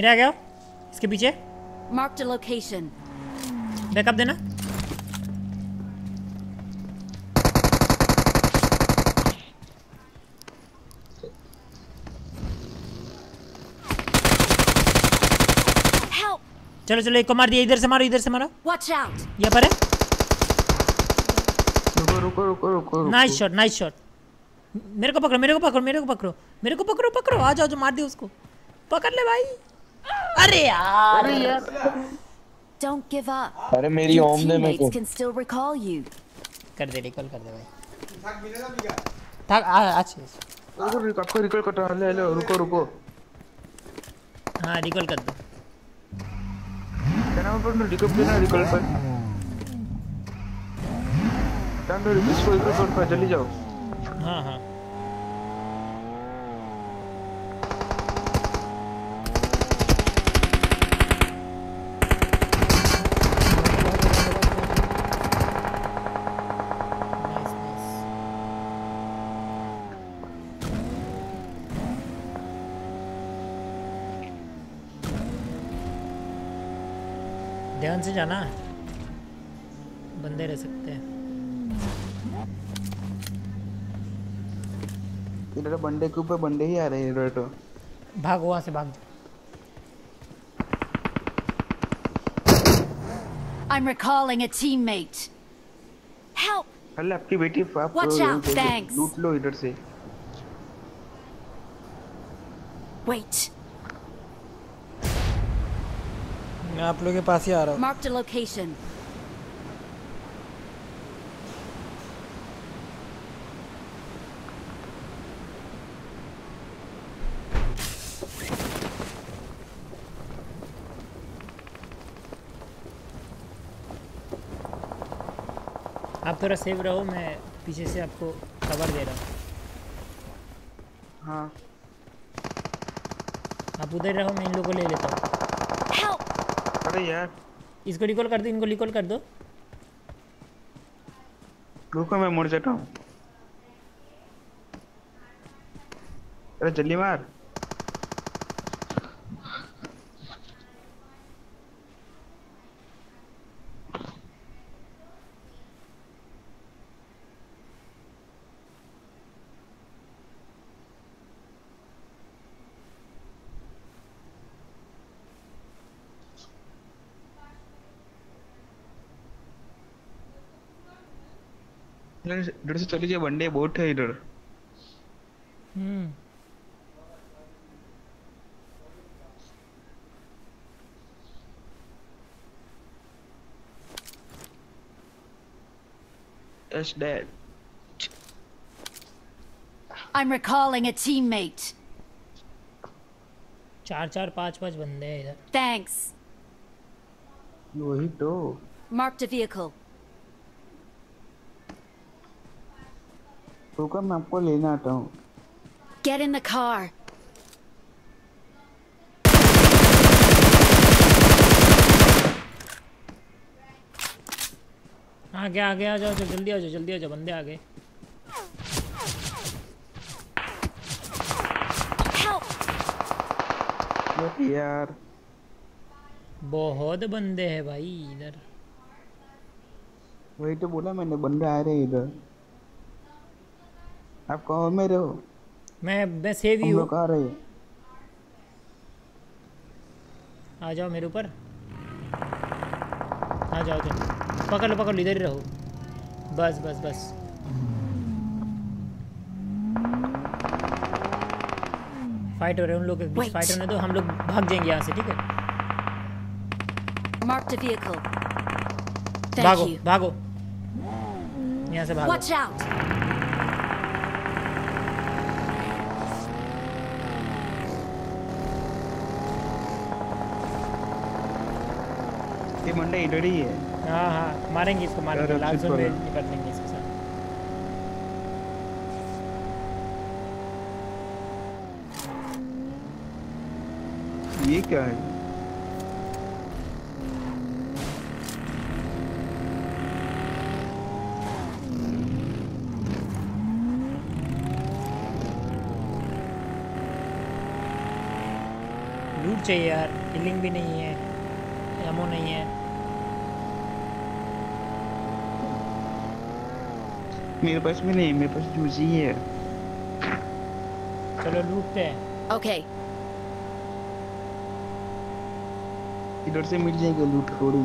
मेरे आ गया इसके पीछे। Marked a location. बैकअप देना। चलो चलो एक को मार दिया इधर से मारो इधर से मारो। Watch out! यहाँ पर है। रुको रुको रुको रुको नाइस शॉट नाइस शॉट मेरे को पकड़ो मेरे को पकड़ो मेरे को पकड़ो मेरे को पकड़ो पकड़ो। आ जाओ जो मार दे उसको। पकड़ ले भाई। अरे यार। Don't give up. अरे मेरी Your ओम ने मेरे को teammates can still recall you. कर दे रिकॉल कर दे भाई। थक आ अच्छे रुको रुको आपको रिकॉल करो हेलो हेलो रुको रुको। हाँ रिकॉल कर दो। क्या नाम पर रिकॉल देना रिकॉल पर। डाउन रिकॉल कर जल्दी जाओ। हाँ हाँ Nice, nice. ध्यान से जाना बंदे रह सकते हैं इधर बंदे के ऊपर बंदे ही आ रहे हैं इधर तो भाग वहाँ से भाग I'm recalling a teammate. Help! अल्लाह आपकी बेटी आप Watch out, thanks. लूट लो इधर से Wait. मैं आप लोगों के पास ही आ रहा हूँ Marked a location. आप थोड़ा सेव रहो मैं पीछे से आपको कवर दे रहा हूँ हाँ आप उधर रहो मैं इन लोगों को ले लेता हूँ! अरे यार इसको रिकॉल कर दो इनको रिकॉल कर दो। रुको मैं मुड़ जाता हूँ अरे जल्दी मार। इधर इधर से चली जाए वनडे बोट है इधर हम्म yes dad I'm recalling a teammate. चार चार पाँच पाँच बंदे हैं इधर Thanks. वही तो Marked a vehicle. रुको मैं आपको लेने आता हूँ? Get in the car. आगे आगे आ जाओ जल्दी आ जाओ जल्दी आ जाओ बंदे आ गए Help! अरे यार। बहुत बंदे हैं भाई इधर। वही तो बोला मैंने बंदे आ रहे हैं इधर। आप कहाँ में रहो मैं मैं सेव ही हम हूँ। लोग रहे? आ जाओ मेरे ऊपर। आ जाओ तुम पकड़ लो पकड़ लो इधर ही रहो। बस बस बस। फाइट हो रहे हैं उन लोग के बीच फाइट होने दो हम लोग भाग जाएँगे यहाँ से ठीक है? Marked a vehicle. Thank भागो you. भागो। यहाँ से भागो। ये इधर ही है। हाँ हाँ मारेंगे इसको मारेंगे। लाल जोन में। निपट लेंगे इसके साथ ये क्या है? लूट चाहिए यार किलिंग भी नहीं है एमो नहीं है मेरे पास में नहीं मेरे पास जूसी है चलो लूटते हैं। Okay, इधर से मिल जाएगा लूट थोड़ी।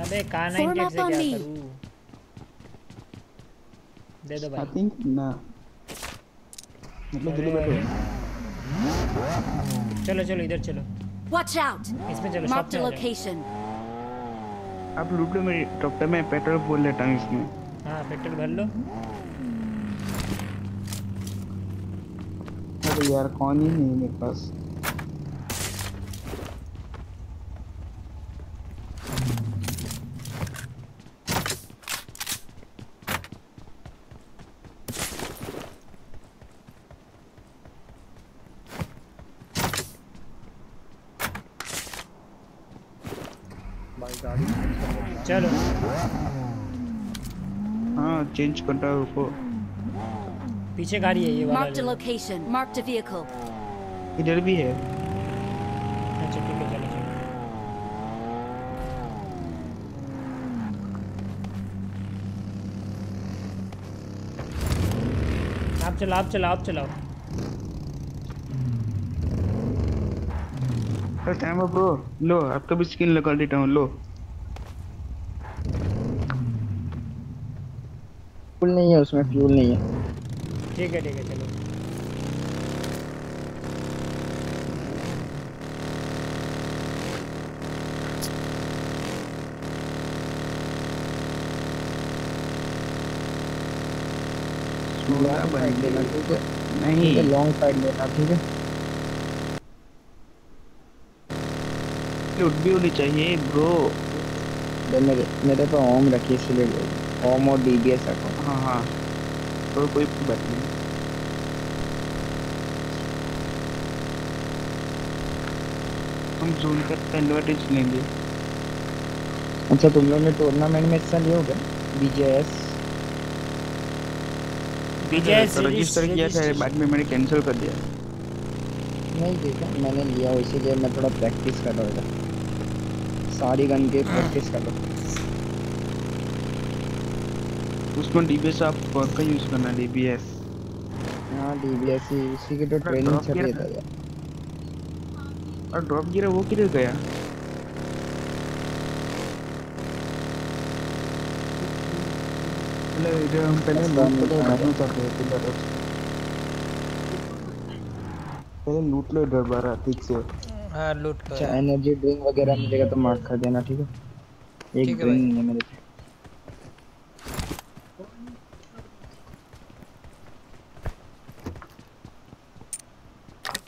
अबे कहाँ Form 98 up से on क्या. करूँ? दे दो आई थिंक ना। मतलब दिल्ली बैठो चलो चलो इधर चलो। Watch out! इसमें चलो शॉप Marked a में आ आप लूट लो मेरी टॉप पे मैं पेट्रोल बोल लेता हूँ इसमें। हाँ पेट्रोल भर लो। अरे यार कौन ही नहीं मेरे पास चलो है रुको पीछे गाड़ी है ये वाला Marked a जो- location. Marked a vehicle. इधर भी है अच्छा ठीक है चलो चलो आप चलो आप चलाओ आप चलाओ अरे टाइम ब्रो लो आपका भी स्किन लगा देता हूँ लो नहीं है उसमें फ्यूल नहीं है। ठीक है ठीक है चलो। है? नहीं। लॉन्ग साइड लेना ठीक है? लूट भी होनी चाहिए ब्रो मेरे मेरे पे ओम रखी इसलिए हूँ। ओम और डीबीएस रखो हाँ हाँ। तो कोई बात नहीं। हम जोन का एडवांटेज लेंगे। अच्छा तुम लोग ने टूर्नामेंट में हिस्सा लिया होगा? बीजेएस BJS रजिस्टर किया था बाद में मैंने कैंसिल कर दिया। नहीं देखा मैंने लिया हो इसीलिए मैं थोड़ा प्रैक्टिस कर रहा था सारी गन के प्रैक्टिस कर रहा उसमें डीबीएस आप कौन का यूज़ करना डीबीएस हाँ डीबीएस ही उसी की तो ट्रेनिंग चल रही था। यार। और ड्रॉप गिरा वो किधर गया? पहले इधर हम पहले लूट नहीं लो कहाँ करना चाहते हैं किधर पहले लूट लो इधर बारा ठीक से। हाँ लूट कर अच्छा एनर्जी ड्रिंक वगैरह मिलेगा तो मार्क कर देना ठीक है? एक ठीक है drink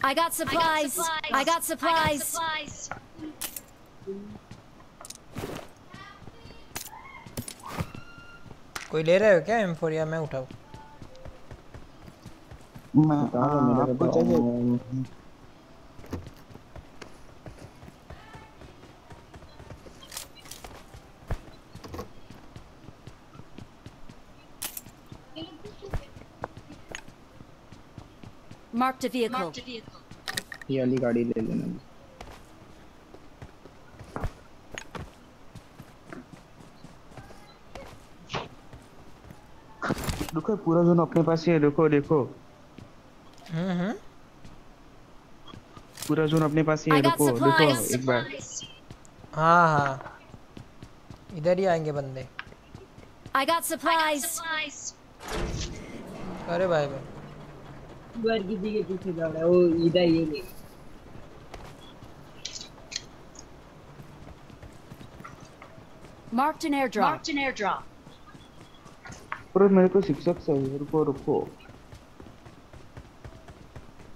भाई। नहीं है मेरे पे I got supplies. I got supplies. कोई ले रहे हो क्या एम फोर या मैं उठाऊँ मैं बता दो हाँ, मेरे को आपको तो चाहिए ओम, Marked a vehicle. ये वाली गाड़ी ले लेना। देखो पूरा जोन अपने पास ही है देखो देखो। हम्म हम्म। पूरा जोन अपने पास ही है देखो देखो एक बार। हाँ हाँ। इधर ही आएँगे बंदे। I got supplies. अरे भाई भाई। बार किसी के पीछे जा रहा है वो इधर ये नहीं Marked an airdrop. Marked an airdrop. Bro मेरे को सिक्स एक्स है रुको रुको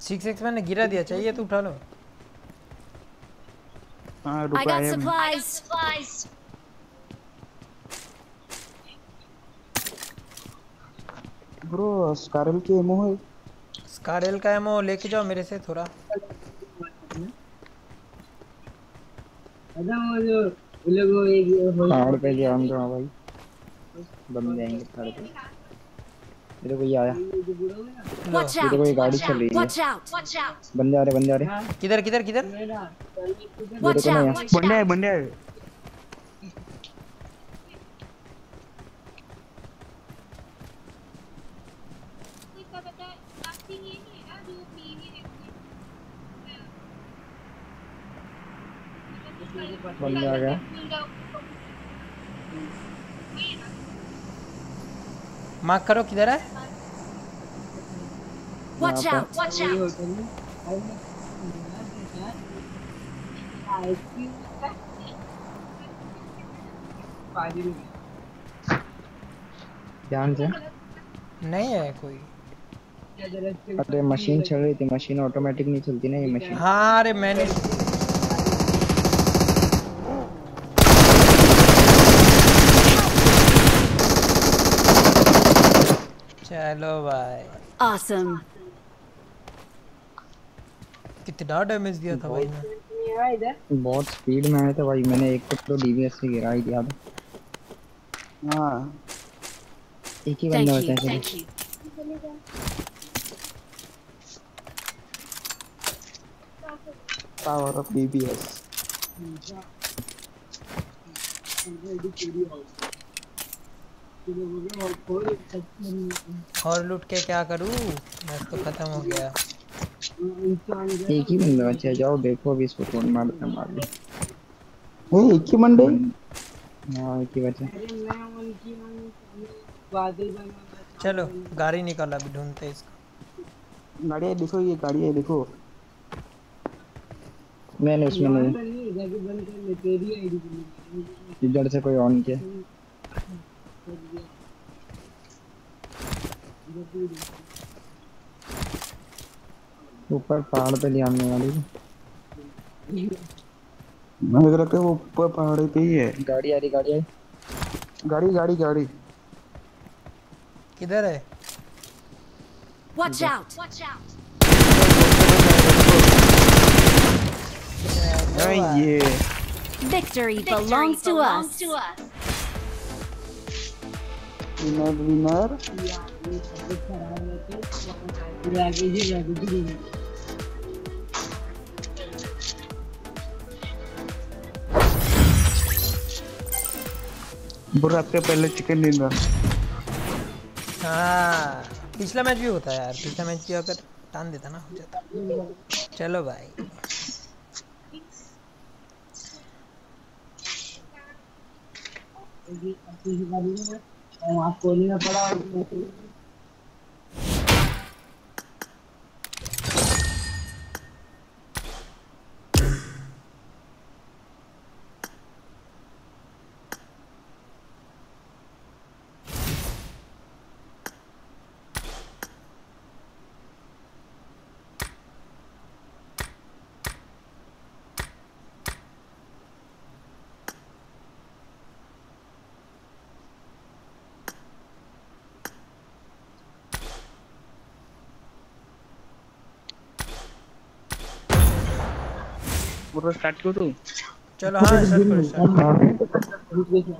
सिक्स एक्स मैंने गिरा दिया चाहिए तो उठा लो हाँ I got supplies. Supplies. Bro scar L के एमओ है स्कारल का एमओ लेके जाओ मेरे से थोड़ा अरे वो जो वो लोग एक हो पहाड़ पे ध्यान दो हाँ भाई। बन जाएँगे पहाड़ पे मेरे को ये आया मेरे को ये गाड़ी चल रही है. बंदे आ रहे बंदे आ रहे। किधर किधर किधर? ये बंदे आए बंदे आए। बंदे आ गया। मार्क करो किधर है? Watch यहाँ out. Watch out. ध्यान से। नहीं है कोई। अरे मशीन चल रही थी मशीन ऑटोमेटिक नहीं चलती ना ये मशीन हाँ अरे मैंने चलो भाई Awesome. कितना डैमेज दिया था भाई ने बहुत स्पीड में आया था भाई मैंने एक को तो डीवीएस से गिरा ही दिया था हाँ एक ही बंदा. बचा है. पावर ऑफ़ डीबीएस और लूट के क्या करूँ? मैच तो खत्म हो गया। एक ही बंदा बचा जाओ देखो अभी इसको कौन मारता मार लो ए एक ही बंदे? हाँ एक ही बचा। चलो गाड़ी निकाल अभी ढूंढते इसको। गाड़ी है देखो ये गाड़ी है देखो। मैंने उसमें नहीं। नहीं जाके बंद कर ले तेरी आईडी इधर से कोई ऑन किया। ऊपर पहाड़ पे ध्यान नहीं वाली। मुझे तो लगता है वो ऊपर पहाड़ी पे ही है। गाड़ी आ रही गाड़ी आई गाड़ी गाड़ी गाड़ी। किधर है? Watch out. Watch out. अरे ये। Victory belongs to us. Winner winner बुरा हफ़्ते पहले चिकन डिनर हाँ पिछला मैच भी होता है यार, पिछला मैच भी अगर टान देता ना, हो जाता। चलो भाई। वहाँ कोने में पड़ा पूरा स्टार्ट करो तू चलो हाँ स्टार्ट करो start करो।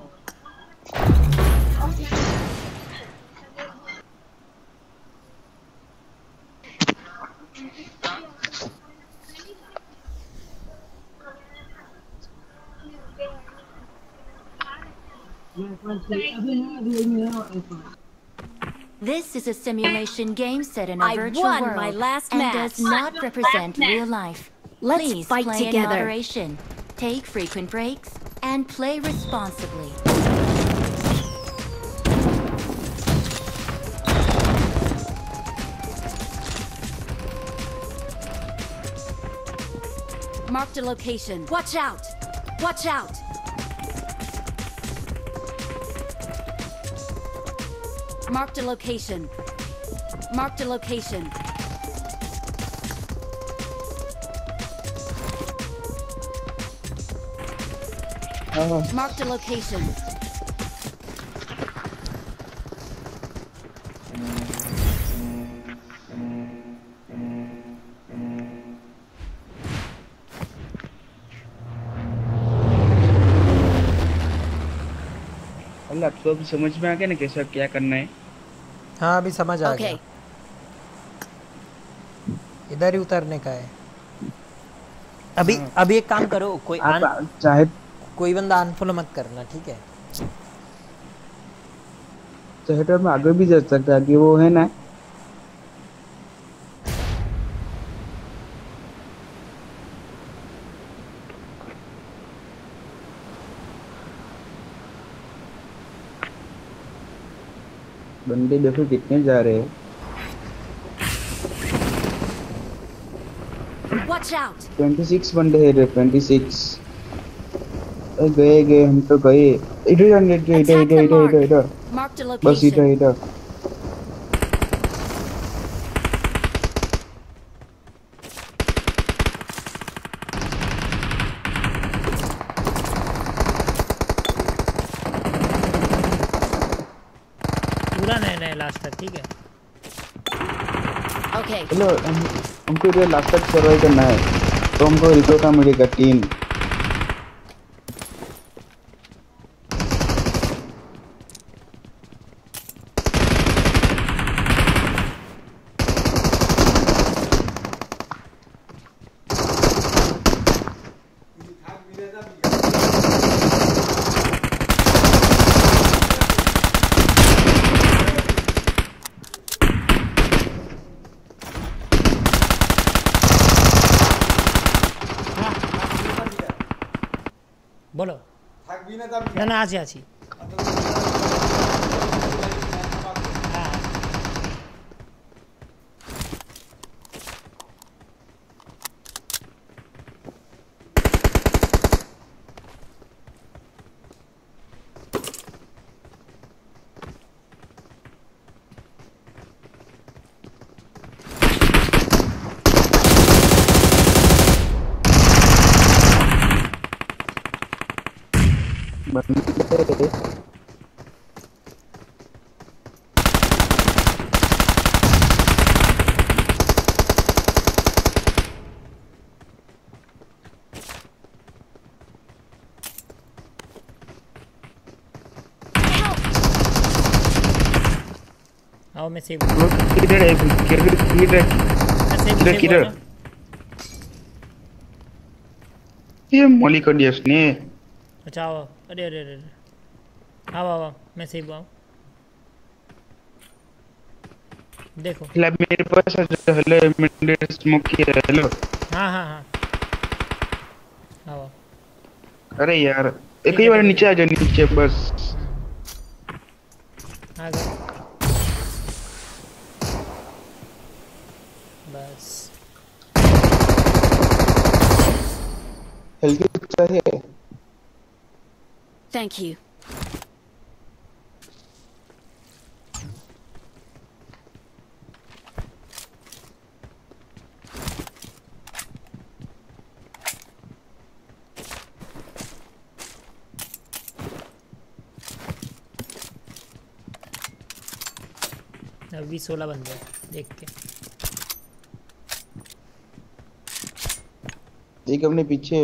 This is a simulation game set in a I virtual won world my last and match. does not represent real life. Let's Please fight play in together. moderation. Take frequent breaks and play responsibly. Marked a location. Watch out! Watch out! Marked a location. Marked a location. हाँ Marked a location. अल्लाह आपको अभी समझ में आ गया ना कैसे क्या करना है? हाँ अभी समझ आ Okay. गया। इधर ही उतरने का है। अभी अभी एक काम करो कोई आप अन, चाहे कोई बंदा अनफॉलो मत करना ठीक है? तो मैं आगे भी जा सकता है कि वो है ना? बंदे देखो कितने जा रहे हैं। Watch out! 26 बंदे हैं रे 26 ए, गए गए हम तो गए। इधर जाएँगे इधर इधर इधर इधर इधर इधर। बस इधर इधर। पूरा नया नया लास्ट तक ठीक है? Okay. हेलो हमको इधर लास्ट तक सर्वाइव करना है। तो हमको रिको का तीन। 加起来是 किधर है किधर किधर किधर किधर ये मोली कर दिया उसने अच्छा आओ अरे अरे अरे। आओ आओ मैं सेव हुआ देखो हेलो मेरे पास हेलो मैंने स्मोक किया हेलो हाँ हाँ हाँ आओ आओ। अरे यार एक ही बार नीचे आ जाओ नीचे बस आ गए बस हेल्थ चाहिए Thank you. अभी सोलह बंदे देख के देख अपने पीछे।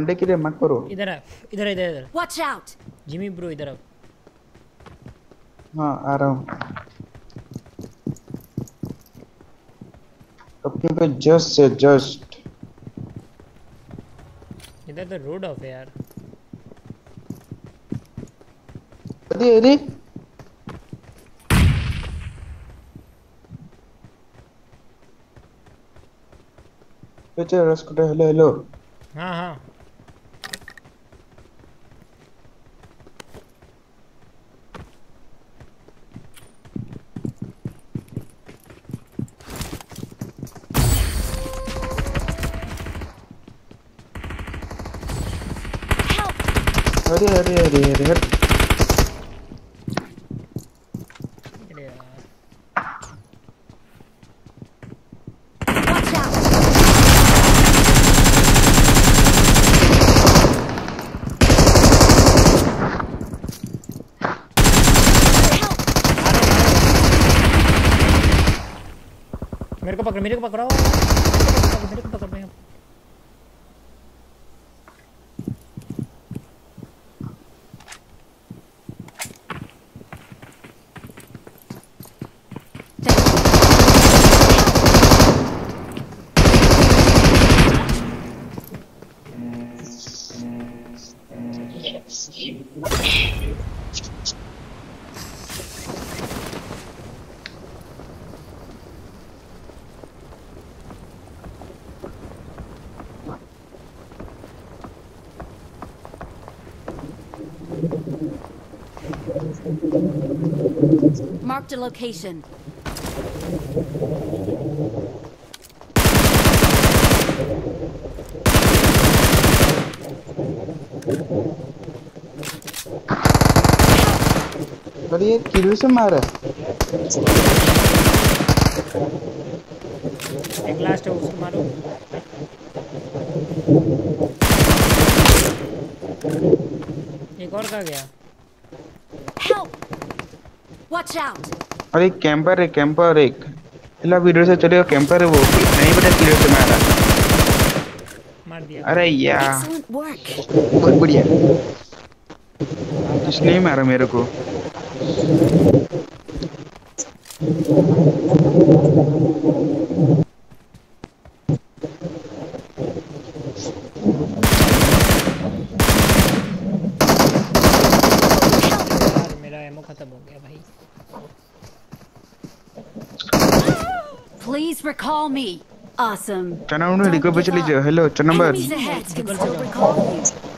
वनडे के लिए मत करो इधर आ इधर इधर इधर Watch out! जिमी ब्रो इधर आओ हाँ आ रहा हूँ अपने पे जस्ट से जस्ट इधर तो रोड ऑफ़ है यार अरे अरे चल रस्कुटा हेलो हेलो हाँ हाँ अरे अरे अरे अरे अरे अरे यार Watch out! मेरे को पकड़ मेरे को पकड़ो मेरे को पकड़ मेरे को Marked a location. अरे ये किल से मारा एक लास्ट है उसको मारो एक और कहाँ गया! Watch out! अरे कैंपर है कैंपर एक इला वीडियो से चलेगा कैंपर है वो। नहीं बेटा क्लियर से मारा। मार दिया। अरे यार बहुत बढ़िया। किसने ही मारा मेरे को। me. Awesome. Chana, unne recover chali jao. Hello, Chana, number. Enemies ahead. Recall you.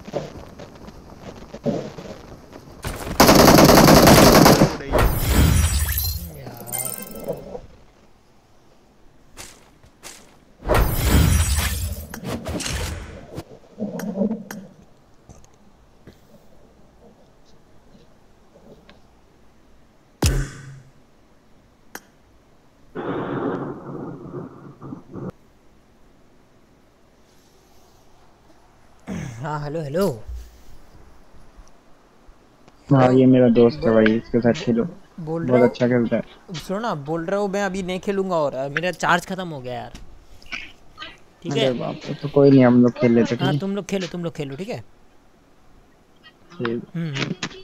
Hello hello हाँ ये मेरा दोस्त है भाई इसके साथ खेलो। बोल रहा बहुत अच्छा खेलता है। सुनो ना बोल रहा हूँ मैं अभी नहीं खेलूँगा और मेरा चार्ज खत्म हो गया यार। ठीक है? बाप तो कोई नहीं हम लोग खेल लेते हाँ तुम लोग खेलो तुम लोग खेलो ठीक है? है? हम्म हम्म।